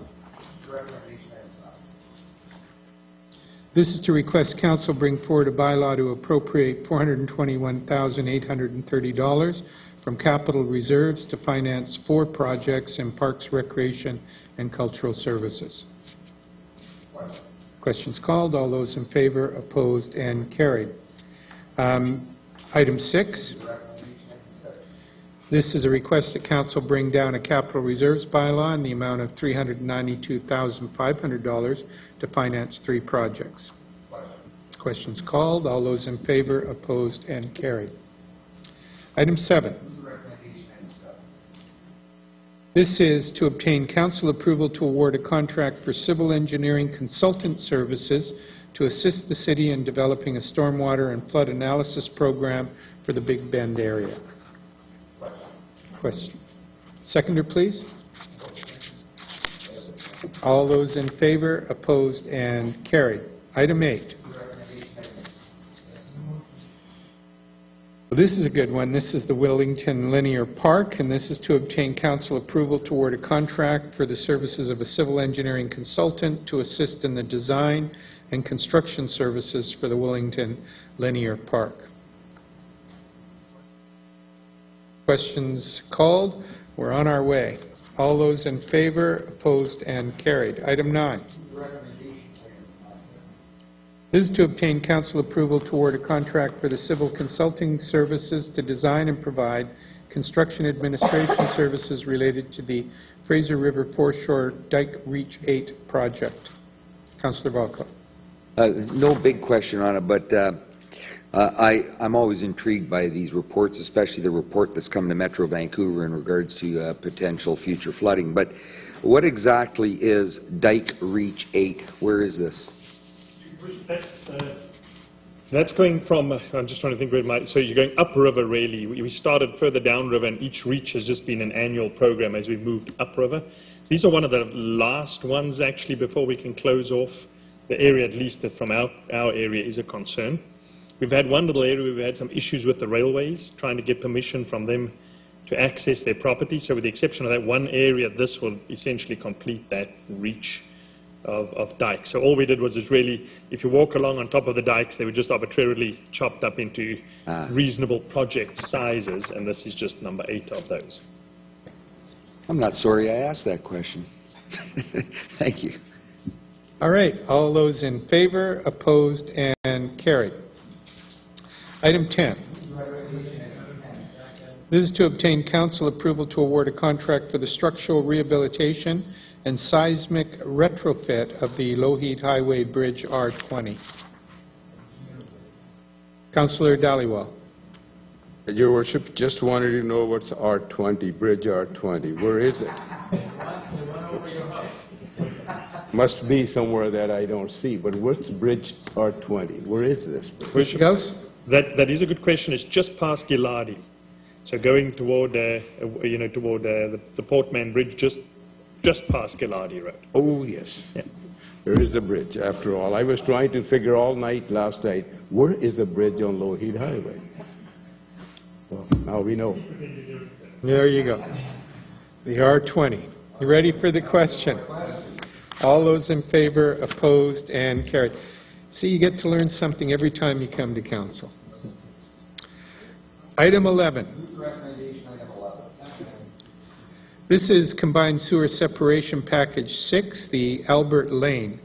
This is to request council bring forward a bylaw to appropriate $421,830 from capital reserves to finance four projects in Parks, Recreation, and Cultural Services. Questions called. All those in favor, opposed, and carried. Um, Item six. This is a request that council bring down a capital reserves bylaw in the amount of $392,500 to finance three projects. Questions called. All those in favor, opposed, and carried. Item seven. This is to obtain council approval to award a contract for civil engineering consultant services to assist the city in developing a stormwater and flood analysis program for the Big Bend area. Question. Seconder, please. All those in favor, opposed, and carried. Item eight. Well, This is a good one. This is the Willingdon Linear Park, and this is to obtain council approval toward a contract for the services of a civil engineering consultant to assist in the design and construction services for the Willingdon Linear Park. Questions called? We're on our way. All those in favor, opposed, and carried. Item nine. This is to obtain council approval toward a contract for the civil consulting services to design and provide construction administration services related to the Fraser River Foreshore Dike Reach 8 project. Councillor Volkow. Uh, No big question on it, but uh, uh, I, I'm always intrigued by these reports, especially the report that's come to Metro Vancouver in regards to uh, potential future flooding. But what exactly is Dike Reach 8? Where is this? That's, uh, That's going from, uh, I'm just trying to think where my, so you're going upriver really. We we started further downriver and each reach has just been an annual program as we've moved upriver. These are one of the last ones actually before we can close off the area, at least that from our, our area is a concern. We've had one little area, where we've had some issues with the railways, trying to get permission from them to access their property. So with the exception of that one area, this will essentially complete that reach of, of dikes. So all we did was is really, if you walk along on top of the dikes, they were just arbitrarily chopped up into Ah. reasonable project sizes, and this is just number eight of those. I'm not sorry I asked that question. Thank you. All right, all those in favor, opposed, and carried. Item 10. This is to obtain council approval to award a contract for the structural rehabilitation and seismic retrofit of the Lougheed Highway Bridge R20. Councillor Dhaliwal. Your worship, just wanted to know what's R20, Bridge R20. Where is it? Must be somewhere that I don't see, but what's Bridge R20? Where is this? bridge? Mr. Gous? That, that is a good question. It's just past Gaglardi. So going toward, uh, uh, you know, toward uh, the, the Port Mann Bridge, just, just past Gaglardi Road. Oh, yes. Yeah. There is a bridge, after all. I was trying to figure all night last night, where is the bridge on Lougheed Highway? Well, now we know. There you go. The R20. You ready for the question? All those in favor, opposed, and carried. See, you get to learn something every time you come to council. Item 11. This is Combined Sewer Separation Package 6, the Albert Lane.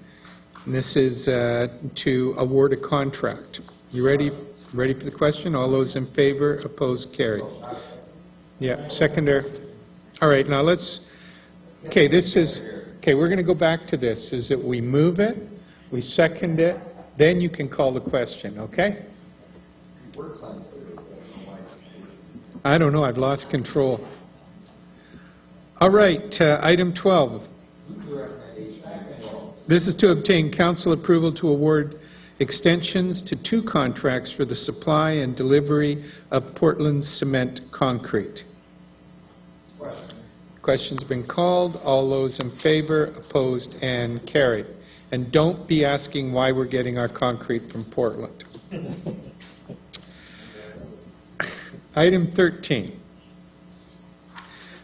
And this is uh, to award a contract. You ready, ready for the question? All those in favor, opposed, carried. Yeah, seconder. All right, now let's, okay, this is, okay, we're going to go back to this, is that we move it, we second it, then you can call the question, okay? I don't know, I've lost control. All right, uh, item 12. This is to obtain council approval to award extensions to two contracts for the supply and delivery of Portland cement concrete. Question's been called. All those in favor, opposed, and carried. And don't be asking why we're getting our concrete from Portland. Item 13.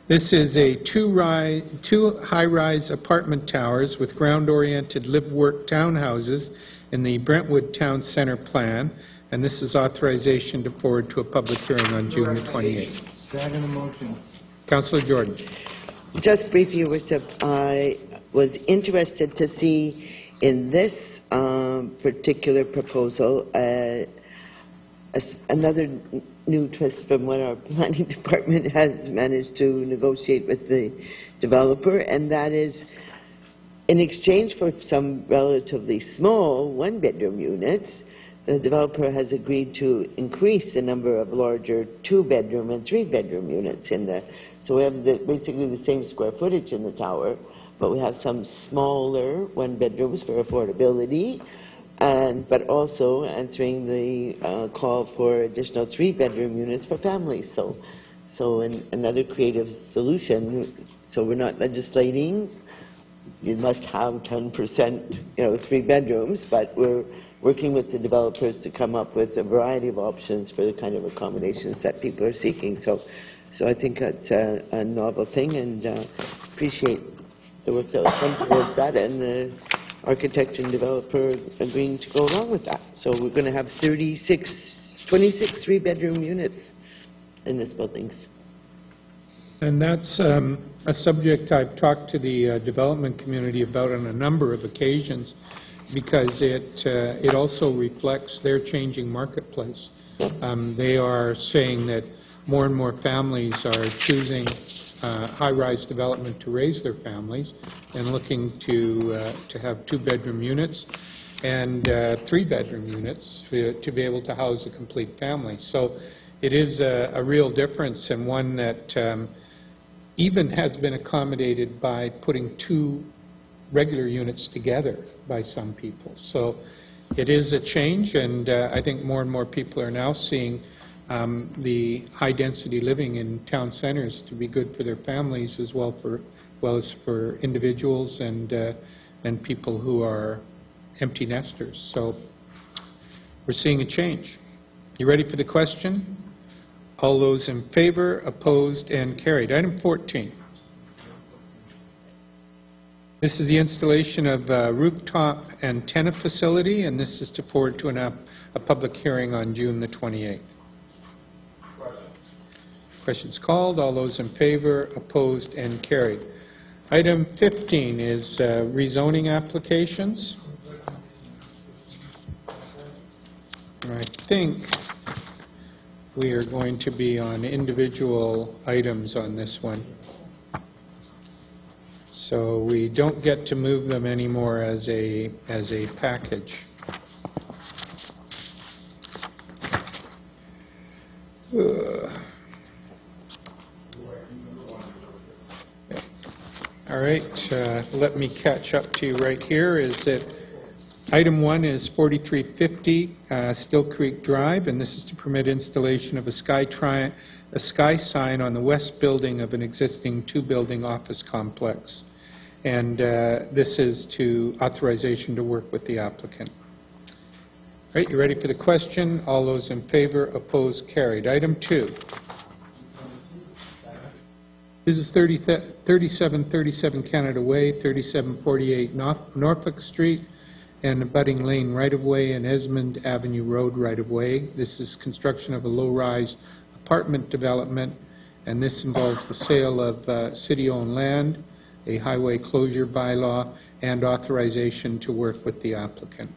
This is a two ri- two high-rise apartment towers with ground-oriented live-work townhouses in the Brentwood Town Center plan, and this is authorization to forward to a public hearing on June the 28th. Second motion. Councillor Jordan. Just briefly, Your Worship, uh, I was interested to see in this um, particular proposal uh, another new twist from what our planning department has managed to negotiate with the developer, and that is in exchange for some relatively small one-bedroom units, the developer has agreed to increase the number of larger two-bedroom and three-bedroom units in the, so we have the, basically the same square footage in the tower, but we have some smaller one-bedrooms for affordability, and, but also answering the uh, call for additional three-bedroom units for families. So, so an- another creative solution, so we're not legislating, you must have 10%, you know, three bedrooms, but we're working with the developers to come up with a variety of options for the kind of accommodations that people are seeking. So, so I think that's a, a novel thing, and uh, appreciate the work that was done towards that, and the architect and developer agreeing to go along with that. So we're going to have 36, 26 three-bedroom units in this buildings. And that's um, a subject I've talked to the uh, development community about on a number of occasions because it, uh, it also reflects their changing marketplace. Um, They are saying that more and more families are choosing uh, high-rise development to raise their families and looking to, uh, to have two-bedroom units and uh, three-bedroom units to to be able to house a complete family. So it is a a real difference and one that um, even has been accommodated by putting two regular units together by some people. So it is a change, and uh, I think more and more people are now seeing um, the high-density living in town centers to be good for their families as well for, well as for individuals and, uh, and people who are empty nesters. So we're seeing a change. You ready for the question? All those in favor, opposed, and carried. Item 14. This is the installation of a rooftop antenna facility, and this is to forward to an app- a public hearing on June the 28th. Questions called. All those in favor, opposed, and carried. Item 15 is uh, rezoning applications. I think we are going to be on individual items on this one. So we don't get to move them anymore as a, as a package. Ugh. All right, uh, let me catch up to you right here, is that item one is 4350 uh, Still Creek Drive, and this is to permit installation of a sky a sky sign on the west building of an existing two-building office complex. And uh, this is to authorization to work with the applicant. All right, you ready for the question? All those in favor, opposed, carried. Item two. This is 30 th- 3737 Canada Way, 3748 North- Norfolk Street, and abutting lane right-of-way and Esmond Avenue Road right-of-way. This is construction of a low-rise apartment development, and this involves the sale of uh, city-owned land, a highway closure bylaw, and authorization to work with the applicant.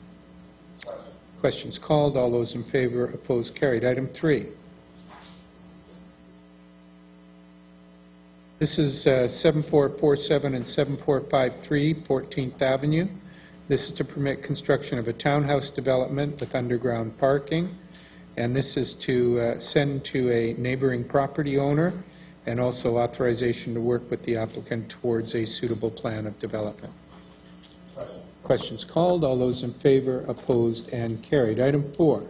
Questions called. All those in favor, opposed, carried. Item three. This is uh, 7447 and 7453 14th Avenue. This is to permit construction of a townhouse development with underground parking, and this is to uh, send to a neighboring property owner, and also authorization to work with the applicant towards a suitable plan of development. Questions called. All those in favor, opposed, and carried. Item four.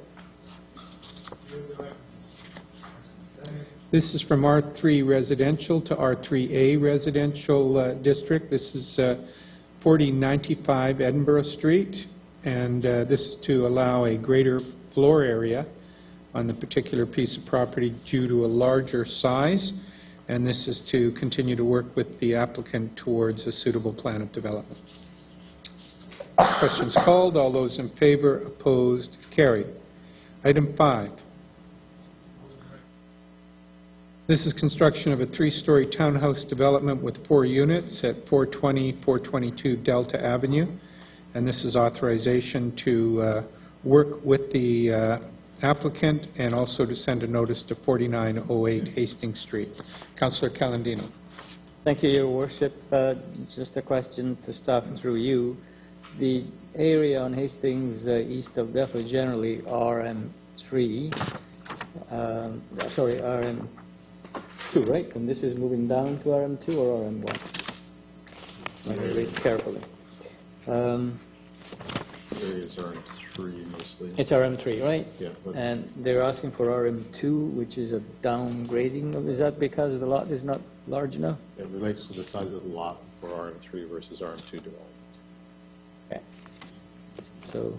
This is from R3 Residential to R3A Residential uh, District. This is uh, 4095 Edinburgh Street, and uh, this is to allow a greater floor area on the particular piece of property due to a larger size, and this is to continue to work with the applicant towards a suitable plan of development. Questions called. All those in favor, opposed, carried. Item five. This is construction of a three-story townhouse development with four units at 420, 422 Delta Avenue, and this is authorization to uh, work with the uh, applicant and also to send a notice to 4908 Hastings Street. Councillor Calendino. Thank you, Your Worship. Uh, Just a question to start through you. The area on Hastings uh, east of Bethel generally RM3, um, sorry, RM2, right? And this is moving down to RM2 or RM1? Let me read carefully. Um, areas are in three mostly. It's RM3, right? Yeah, but- And they're asking for RM2, which is a downgrading. of- Is that because the lot is not large enough? It relates to the size of the lot for RM3 versus RM2 development. Okay. So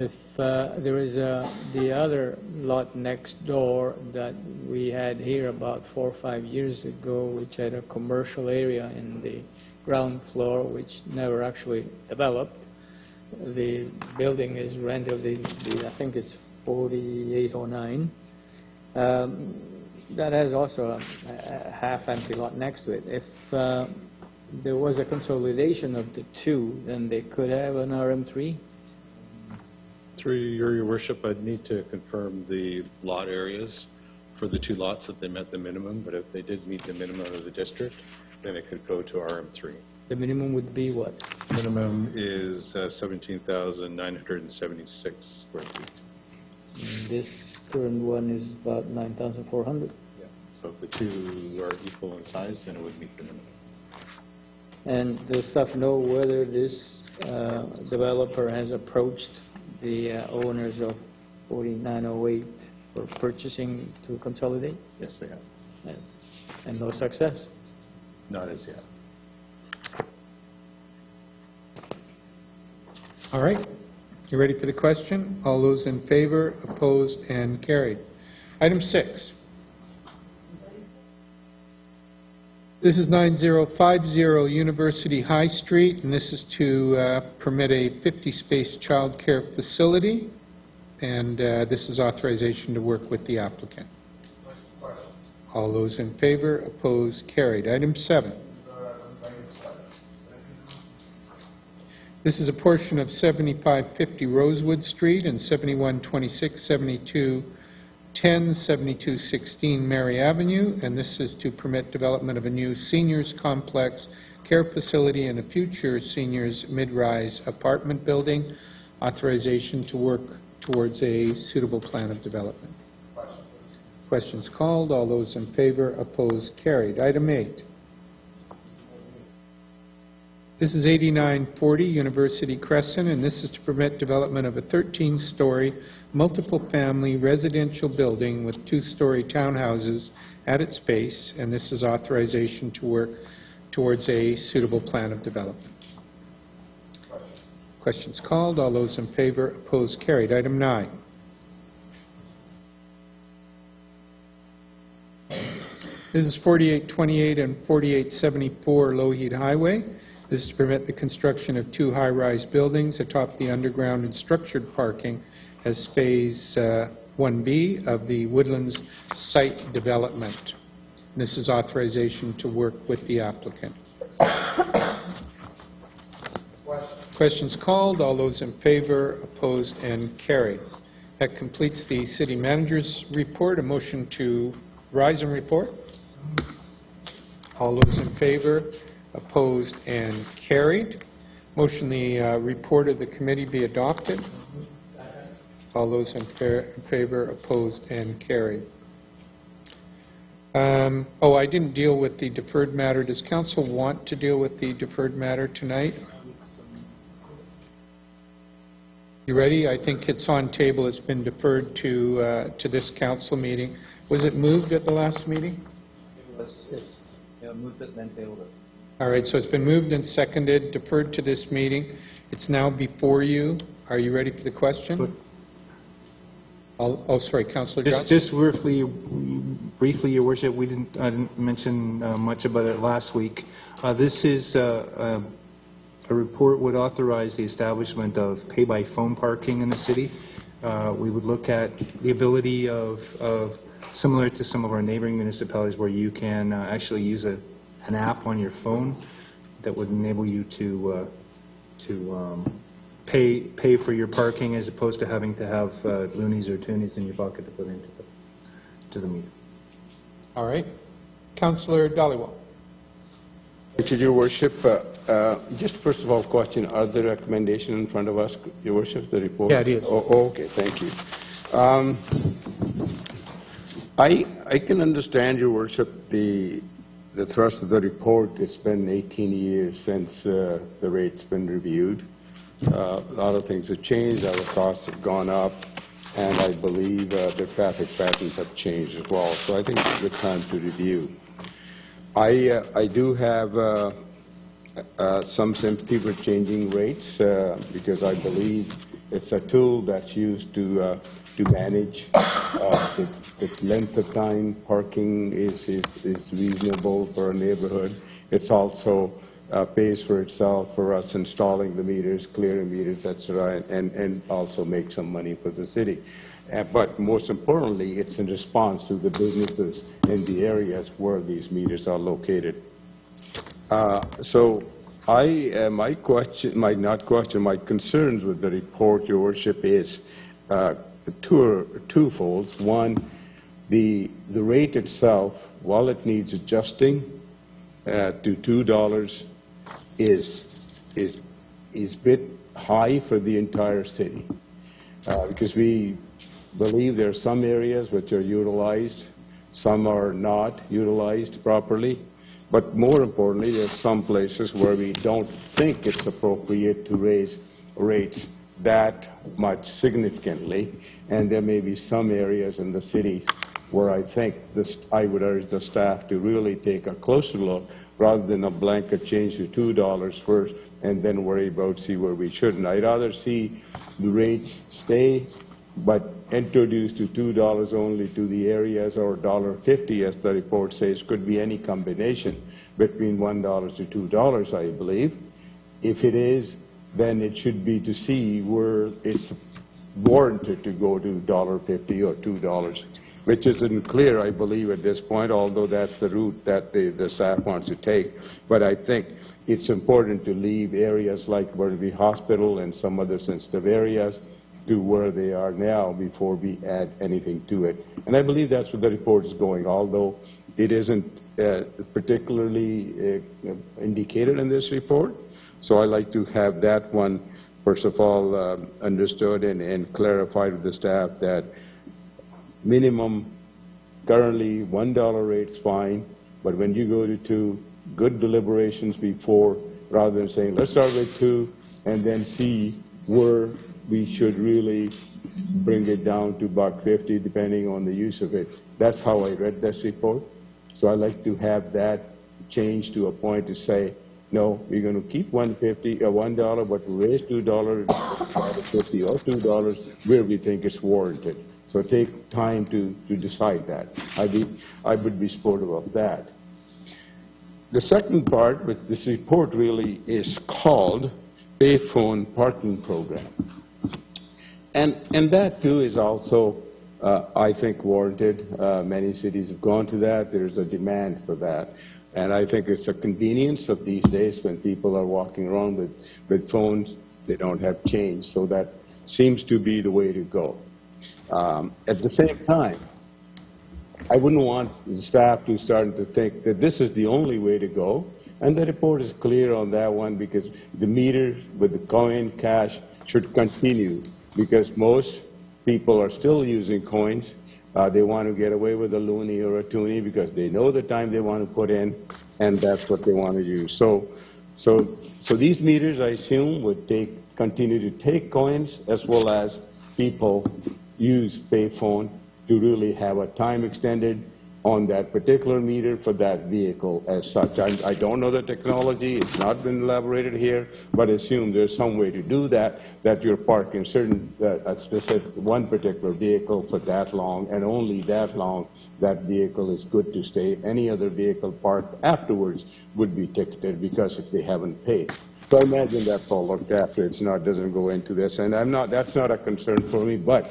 if uh, there is uh, the other lot next door that we had here about four or five years ago, which had a commercial area in the ground floor, which never actually developed. The building is rented, the- the- I think it's 4809. Um, That has also a a half-empty lot next to it. If uh, there was a consolidation of the two, then they could have an RM3? Through your your worship, I'd need to confirm the lot areas for the two lots that they met the minimum, but if they did meet the minimum of the district, then it could go to RM3. The minimum would be what? Minimum is uh, 17,976 square feet. And This current one is about 9,400. Yeah. So if the two are equal in size, then it would meet the minimum. And does staff know whether this uh, developer has approached the uh, owners of 4908 for purchasing to consolidate? Yes, they have. And- And no success? Not as yet. All right. You ready for the question? All those in favor, opposed, and carried. Item six. This is 9050 University High Street, and this is to uh, permit a 50-space childcare facility, and uh, this is authorization to work with the applicant. All those in favor, opposed, carried. Item seven. This is a portion of 7550 Rosewood Street and 7126, 7210, 7216 Mary Avenue, and this is to permit development of a new seniors complex care facility and a future seniors mid-rise apartment building, authorization to work towards a suitable plan of development. Questions called. All those in favor, opposed, carried. Item eight. This is 8940 University Crescent, and this is to permit development of a 13-story, multiple-family residential building with two-story townhouses at its base, and this is authorization to work towards a suitable plan of development. Questions called. All those in favor, opposed, carried. Item nine. This is 4828 and 4874 Lougheed Highway. This is to permit the construction of two high-rise buildings atop the underground and structured parking as Phase uh, 1B of the Woodlands site development. This is authorization to work with the applicant. Questions called. All those in favor, opposed, and carried. That completes the city manager's report. A motion to rise and report. All those in favor, opposed, and carried. Motion the uh, report of the committee be adopted. All those in fa- in favor, opposed, and carried. Um, Oh, I didn't deal with the deferred matter. Does council want to deal with the deferred matter tonight? You ready? I think it's on table. It's been deferred to, uh, to this council meeting. Was it moved at the last meeting? It was moved it and then tabled it. All right, so it's been moved and seconded, deferred to this meeting. It's now before you. Are you ready for the question? I'll- Oh, sorry, Councillor Just, Johnston? just briefly, briefly, your worship, we didn't, I didn't mention uh, much about it last week. Uh, This is, uh, uh, a report would authorize the establishment of pay-by-phone parking in the city. Uh, We would look at the ability of, of, similar to some of our neighboring municipalities where you can uh, actually use a, an app on your phone that would enable you to, uh, to um, pay, pay for your parking as opposed to having to have uh, loonies or toonies in your pocket to put into the, to the meter. All right. Councillor Dhaliwal. Thank you, Your Worship. Uh, uh, Just first of all, question, are the recommendation in front of us, Your Worship, the report? Yeah, it is. Oh, okay, thank you. Um, I, I can understand, Your Worship, the, the thrust of the report. It's been 18 years since uh, the rate's been reviewed. Uh, A lot of things have changed, our costs have gone up, and I believe uh, the traffic patterns have changed as well. So I think it's a good time to review. I, uh, I do have uh, uh, some sympathy for changing rates because I believe it's a tool that's used to, to manage uh, the the length of time parking is, is, is reasonable for a neighborhood. It's also uh, pays for itself for us installing the meters, clearing meters, et cetera, and, and also make some money for the city. Uh, But most importantly, it's in response to the businesses in the areas where these meters are located. Uh, So I, uh, my question, my, not question, my concerns with the report, Your Worship, is uh, two, twofold. One, the, the rate itself, while it needs adjusting uh, to $2, is, is, is bit high for the entire city. Uh, Because we believe there are some areas which are utilized, some are not utilized properly, but more importantly, there are some places where we don't think it's appropriate to raise rates that much significantly, and there may be some areas in the cities where I think this, I would urge the staff to really take a closer look, rather than a blanket change to two dollars first, and then worry about see where we shouldn't. I'd rather see the rates stay but introduced to two dollars only to the areas, or dollar fifty, as the report says, could be any combination between one dollar to two dollars, I believe. If it is, then it should be to see where it's warranted to go to $1.50 or two dollars, which isn't clear, I believe, at this point, although that's the route that the, the staff wants to take. But I think it's important to leave areas like Burnaby Hospital and some other sensitive areas to where they are now before we add anything to it. And I believe that's where the report is going, although it isn't uh, particularly uh, indicated in this report. So I like to have that one, first of all, um, understood and, and clarified with the staff that minimum, currently $1 rate's fine, but when you go to two, good deliberations before, rather than saying, let's start with two, and then see where we should really bring it down to buck fifty, depending on the use of it. That's how I read this report. So I'd like to have that changed to a point to say, no, we're going to keep one fifty, or one dollar, but raise two dollars, dollar fifty or two dollars where we think it's warranted. So take time to, to decide that. I'd be, I would be supportive of that. The second part, which this report really is called Payphone Parking Program. And, and that too is also, uh, I think, warranted. Uh, Many cities have gone to that. There's a demand for that. And I think it's a convenience of these days when people are walking around with, with phones, they don't have change. So that seems to be the way to go. Um, At the same time, I wouldn't want the staff to start to think that this is the only way to go, and the report is clear on that one, because the meter with the coin, cash, should continue, because most people are still using coins. Uh, They want to get away with a loonie or a toonie, because they know the time they want to put in, and that's what they want to use. So, so, so these meters, I assume, would take, continue to take coins, as well as people use payphone to really have a time extended on that particular meter for that vehicle as such. I, I don't know the technology, it's not been elaborated here, but assume there's some way to do that, that you're parking certain, uh, a specific, one particular vehicle for that long, and only that long, that vehicle is good to stay. Any other vehicle parked afterwards would be ticketed because if they haven't paid. So I imagine that's all looked after. It's not, doesn't go into this, and I'm not, that's not a concern for me. But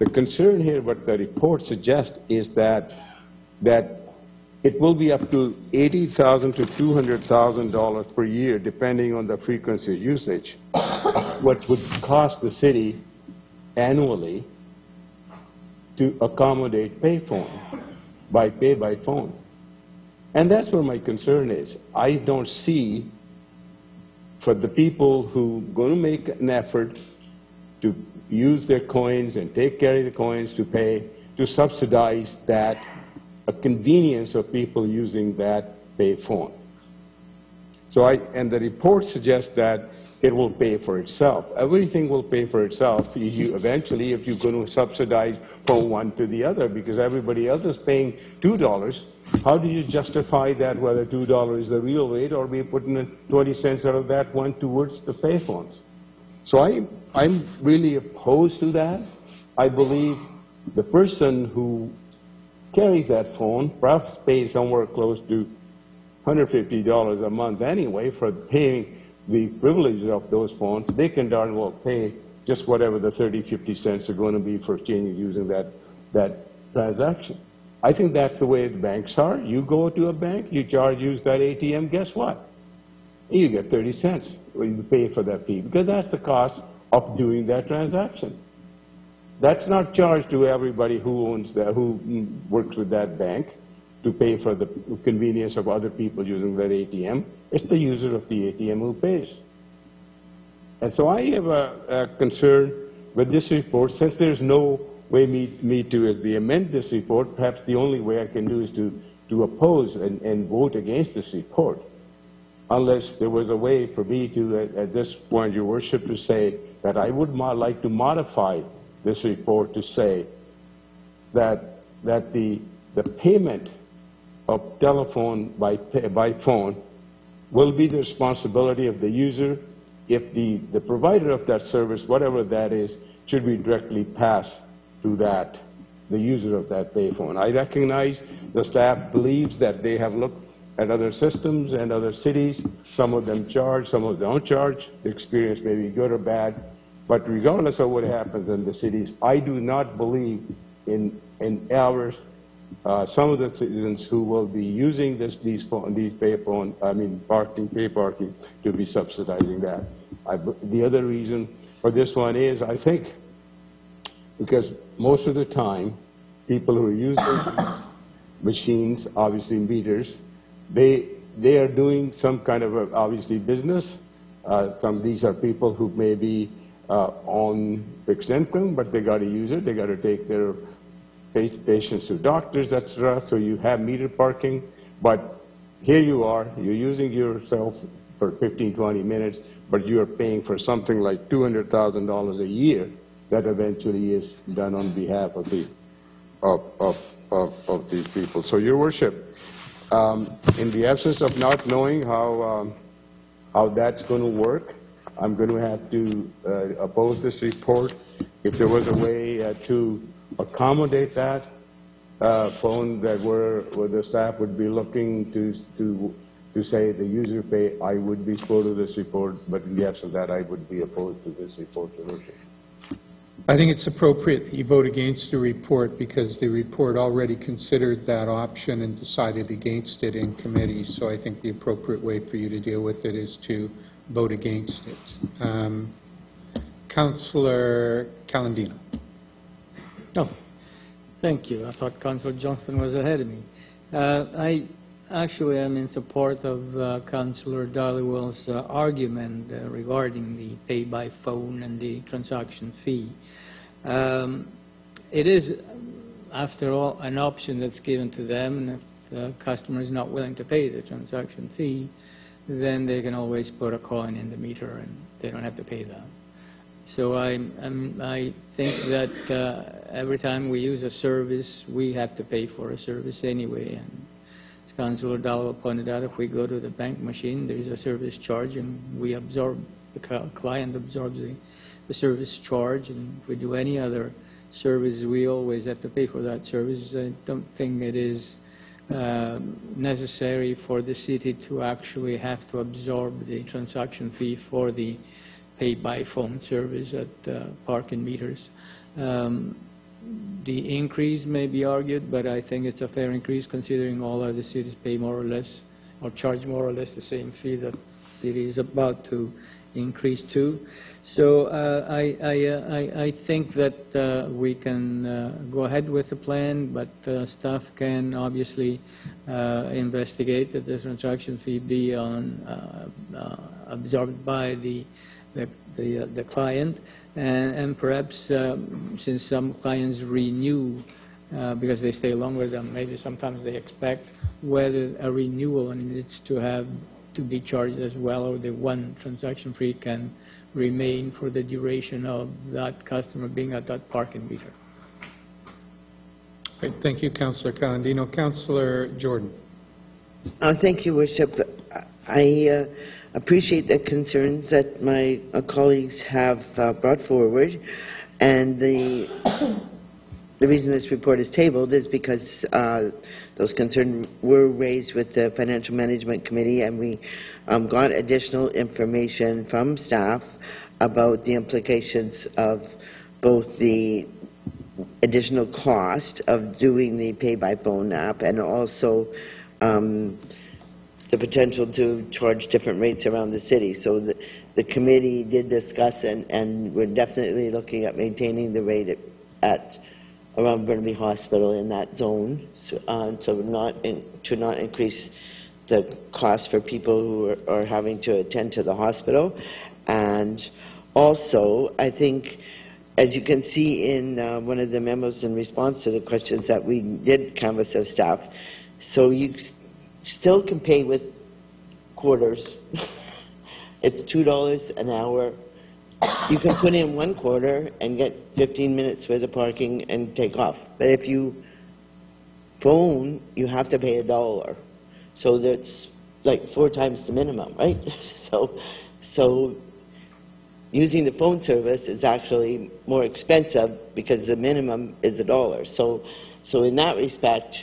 the concern here, what the report suggests, is that, that it will be up to 80,000 to $200,000 per year, depending on the frequency of usage, what would cost the city annually to accommodate payphone, by pay by phone. And that's where my concern is. I don't see for the people who are going to make an effort to use their coins and take care of the coins to pay, to subsidize that, a convenience of people using that pay phone. So I, and the report suggests that it will pay for itself. Everything will pay for itself you- eventually if you're going to subsidize from one to the other because everybody else is paying $2. How do you justify that whether $2 is the real rate or we putting in 20 cents out of that one towards the pay phones? So I, I'm really opposed to that. I believe the person who carries that phone perhaps pays somewhere close to $150 a month anyway for paying the privilege of those phones. They can darn well pay just whatever the 30, 50 cents are going to be for changing using that, that transaction. I think that's the way the banks are. You go to a bank, you charge, use that ATM, guess what? You get 30 cents when you pay for that fee, because that's the cost of doing that transaction. That's not charged to everybody who owns that, who works with that bank to pay for the convenience of other people using that ATM. It's the user of the ATM who pays. And so I have a, a concern with this report, since there's no way me, me to, the amend this report, perhaps the only way I can do is to, to oppose and, and vote against this report unless there was a way for me to, at, at this point, your worship, to say that I would like to modify this report to say that, that the, the payment of telephone by, by phone will be the responsibility of the user if the, the provider of that service, whatever that is, should be directly passed to that, the user of that payphone. I recognize the staff believes that they have looked at other systems and other cities. Some of them charge, some of them don't charge. The experience may be good or bad. But regardless of what happens in the cities, I do not believe in, in ours, uh, some of the citizens who will be using this, these, these pay phone, I mean parking, pay parking, to be subsidizing that. I the other reason for this one is, I think, because most of the time, people who are using these machines, obviously meters, they, they are doing some kind of, a, obviously, business. Uh, Some, these are people who may be uh, on fixed income, but they got to use it, they got to take their patients to doctors, etc. so you have meter parking, but here you are, you're using yourself for 15, 20 minutes, but you're paying for something like $200,000 a year that eventually is done on behalf of the, of, of, of, of these people. So, your worship, um, in the absence of not knowing how, um, how that's going to work, I'm going to have to uh, oppose this report if there was a way uh, to accommodate that uh, phone that where, where the staff would be looking to, to, to say the user pay, I would be of this report, but in the absence of that, I would be opposed to this report. I think it's appropriate that you vote against the report because the report already considered that option and decided against it in committee. So I think the appropriate way for you to deal with it is to vote against it. Um, Councillor Calendino. Oh, thank you. I thought Councillor Johnston was ahead of me. Uh, I actually am in support of uh, Councillor Dhaliwal's uh, argument uh, regarding the pay by phone and the transaction fee. Um, It is, after all, an option that's given to them, and if the customer is not willing to pay the transaction fee, then they can always put a coin in the meter and they don't have to pay that. So I, I'm- I think that uh, every time we use a service, we have to pay for a service anyway. And as Councilor Dhaliwal pointed out, if we go to the bank machine, there's a service charge and we absorb, the client absorbs the, the service charge. And if we do any other service, we always have to pay for that service. I don't think it is um, necessary for the city to actually have to absorb the transaction fee for the pay-by-phone service at uh, parking meters. Um, The increase may be argued, but I think it's a fair increase considering all other cities pay more or less, or charge more or less the same fee that the city is about to increase to. So uh, I I uh, I I think that uh, we can uh, go ahead with the plan, but uh, staff can obviously uh, investigate that the transaction fee be on, absorbed by the the the the client, and and perhaps since some clients renew because they stay longer than maybe sometimes they expect, whether a renewal needs to have to be charged as well, or the one transaction fee can remain for the duration of that customer being at that parking meter. Great, Thank you, Councillor Calendino. Councillor Jordan. Uh, Thank you, Worship. I uh, appreciate the concerns that my uh, colleagues have uh, brought forward, and the, the reason this report is tabled is because uh, those concerns were raised with the Financial Management Committee, and we um, got additional information from staff about the implications of both the additional cost of doing the pay-by-phone app and also um, the potential to charge different rates around the city. So the, the committee did discuss and, and we're definitely looking at maintaining the rate at, at around Burnaby Hospital in that zone, so, uh, so not in, to not increase the cost for people who are, are having to attend to the hospital. And also, I think, as you can see in uh, one of the memos in response to the questions that we did canvass of staff, so you still can pay with quarters. It's two dollars an hour. You can put in one quarter and get fifteen minutes worth of parking and take off. But if you phone, you have to pay a dollar. So that's like four times the minimum, right? So, so using the phone service is actually more expensive because the minimum is a dollar. So, so in that respect,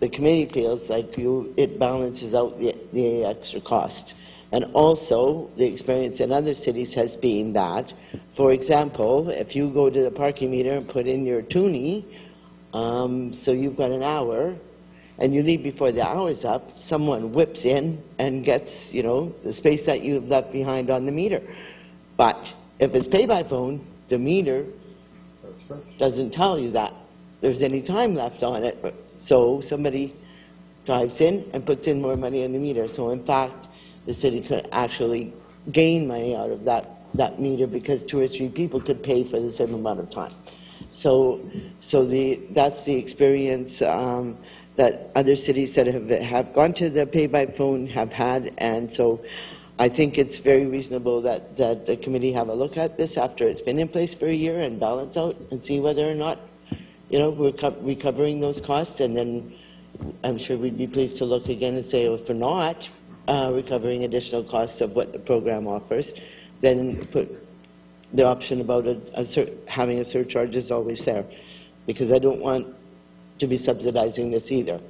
the committee feels like you, it balances out the, the extra cost. And also, the experience in other cities has been that, for example, if you go to the parking meter and put in your toonie, um, so you've got an hour, and you leave before the hour's up, someone whips in and gets, you know, the space that you've left behind on the meter. But if it's pay by phone, the meter doesn't tell you that there's any time left on it. So somebody drives in and puts in more money in the meter. So in fact, the city could actually gain money out of that, that meter because two or three people could pay for the same amount of time. So, so the, that's the experience um, that other cities that have, have gone to the pay-by-phone have had, and so I think it's very reasonable that, that the committee have a look at this after it's been in place for a year and balance out and see whether or not, you know, we're co- recovering those costs, and then I'm sure we'd be pleased to look again and say, well, if we're not uh, recovering additional costs of what the program offers, then put, the option about a, a cer- having a surcharge is always there, because I don't want to be subsidizing this either.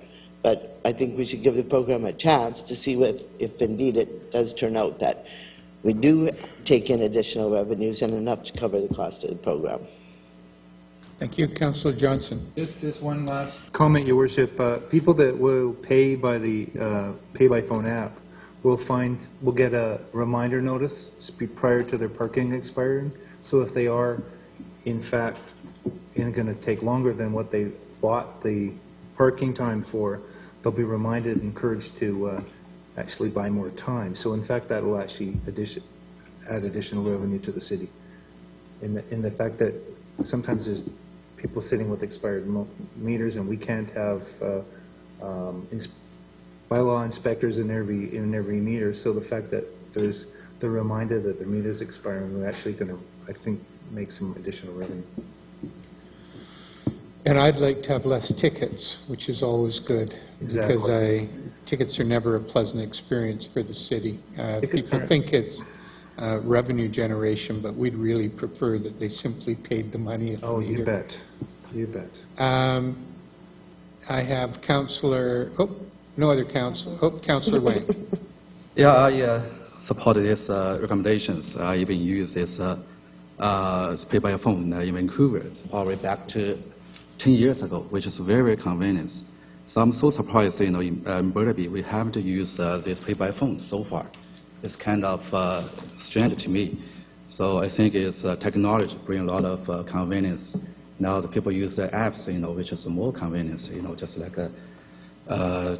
But I think we should give the program a chance to see what, if indeed it does turn out that we do take in additional revenues and enough to cover the cost of the program. Thank you. Councillor Johnston. Just, just one last comment, Your Worship. Uh, People that will pay by the uh, pay by phone app will find, will get a reminder notice prior to their parking expiring. So if they are, in fact, going to take longer than what they bought the parking time for, they'll be reminded, and encouraged to uh, actually buy more time. So in fact, that will actually addition, add additional revenue to the city. In the, in the fact that sometimes there's people sitting with expired meters, and we can't have uh, um, ins- bylaw inspectors in every, in every meter, so the fact that there's the reminder that the meter's expiring, we're actually going to, I think, make some additional revenue. And I'd like to have less tickets, which is always good. Because I, tickets are never a pleasant experience for the city. Uh, People think it's uh, revenue generation, but we'd really prefer that they simply paid the money at the Oh, you bet, you bet. Um, I have Councillor, oh, no other council, oh, Councillor Wang. Yeah, I uh, support these uh, recommendations. I even use this uh, uh, pay by phone uh, in Vancouver all the way back to 10 years ago, which is very, very convenient. So I'm so surprised, you know, in uh, in Burnaby, we haven't used uh, this pay by phone so far. It's kind of uh, strange to me. So I think it's uh, technology bring a lot of uh, convenience. Now the people use the apps, you know, which is more convenience, you know, just like a uh,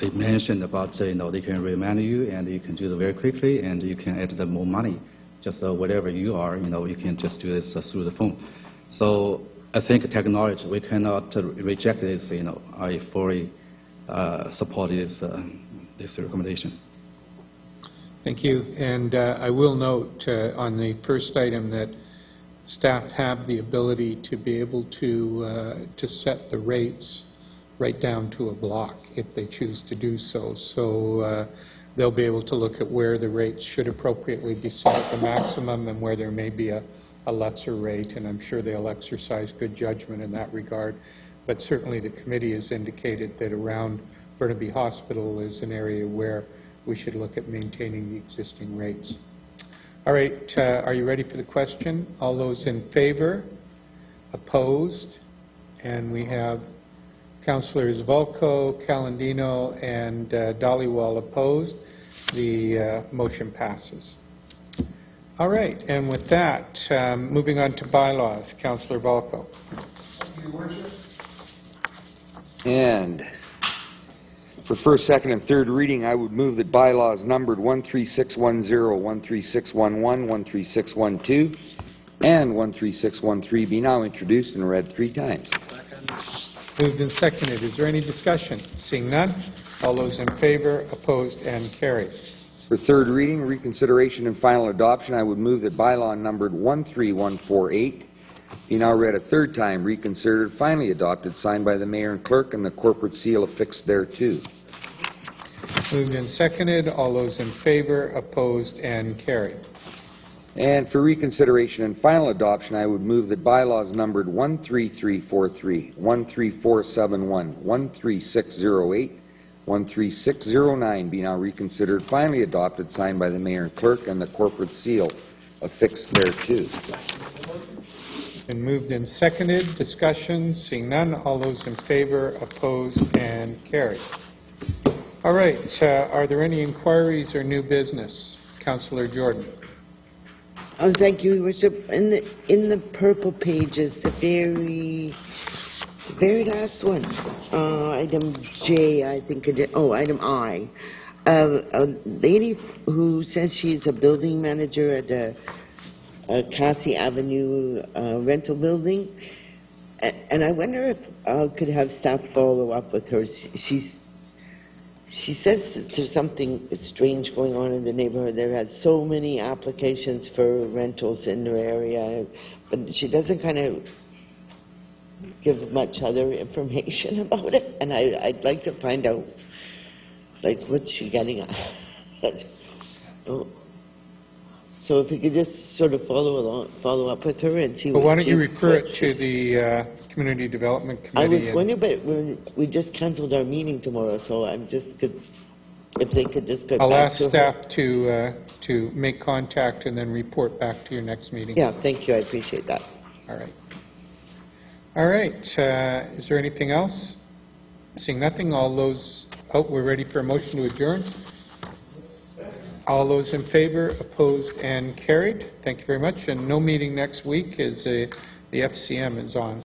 they mentioned about, you know, they can remind you and you can do it very quickly and you can add the more money. Just uh, whatever you are, you know, you can just do this uh, through the phone. So I think technology, we cannot reject this, you know. I fully uh, support this, uh, this recommendation. Thank you. And uh, I will note on the first item that staff have the ability to be able to, to set the rates right down to a block if they choose to do so. So uh, they'll be able to look at where the rates should appropriately be set at the maximum and where there may be a, a lesser rate, and I'm sure they'll exercise good judgment in that regard. But certainly the committee has indicated that around Burnaby Hospital is an area where we should look at maintaining the existing rates. All right, uh, are you ready for the question? All those in favor? Opposed? And we have Councilors Volkow, Calendino, and uh, Dhaliwal opposed. The uh, motion passes. All right, and with that, um, moving on to bylaws. Councilor Volkow. And for first, second, and third reading, I would move that bylaws numbered 13610, 13611, 13612, and 13613 be now introduced and read three times. Moved and seconded. Is there any discussion? Seeing none, all those in favor, opposed, and carried. For third reading, reconsideration, and final adoption, I would move that bylaw numbered 13148 be now read a third time, reconsidered, finally adopted, signed by the mayor and clerk, and the corporate seal affixed thereto. Moved and seconded. All those in favor, opposed, and carried. And for reconsideration and final adoption, I would move that bylaws numbered 13343, 13471, 13608, 13609 be now reconsidered, finally adopted, signed by the mayor and clerk, and the corporate seal affixed thereto. Been moved and seconded. Discussion, seeing none. All those in favor, opposed, and carried. All right, uh, are there any inquiries or new business? Councillor Jordan. Oh, thank you, Your Worship. In the, in the purple pages, the very, very last one, uh, item J, I think it is, oh, item I. Uh, a lady who says she's a building manager at a, a Cassie Avenue uh, rental building. And I wonder if I could have staff follow up with her. She's she says that there's something strange going on in the neighborhood. There had so many applications for rentals in their area, but she doesn't kind of give much other information about it. And I, I'd like to find out, like, what's she getting at? oh, So if you could just sort of follow along, follow up with her and see what why don't you refer it to the uh, Community Development I Committee? was and- wondering, but we we just canceled our meeting tomorrow, so I'm just, could, if they could just get I'll back ask to her. staff to, uh, to make contact and then report back to your next meeting. Yeah, thank you, I appreciate that. All right. All right, uh, is there anything else? Seeing nothing, all those, oh, we're ready for a motion to adjourn? All those in favor, opposed, and carried. Thank you very much, and no meeting next week is, uh, the FCM is on.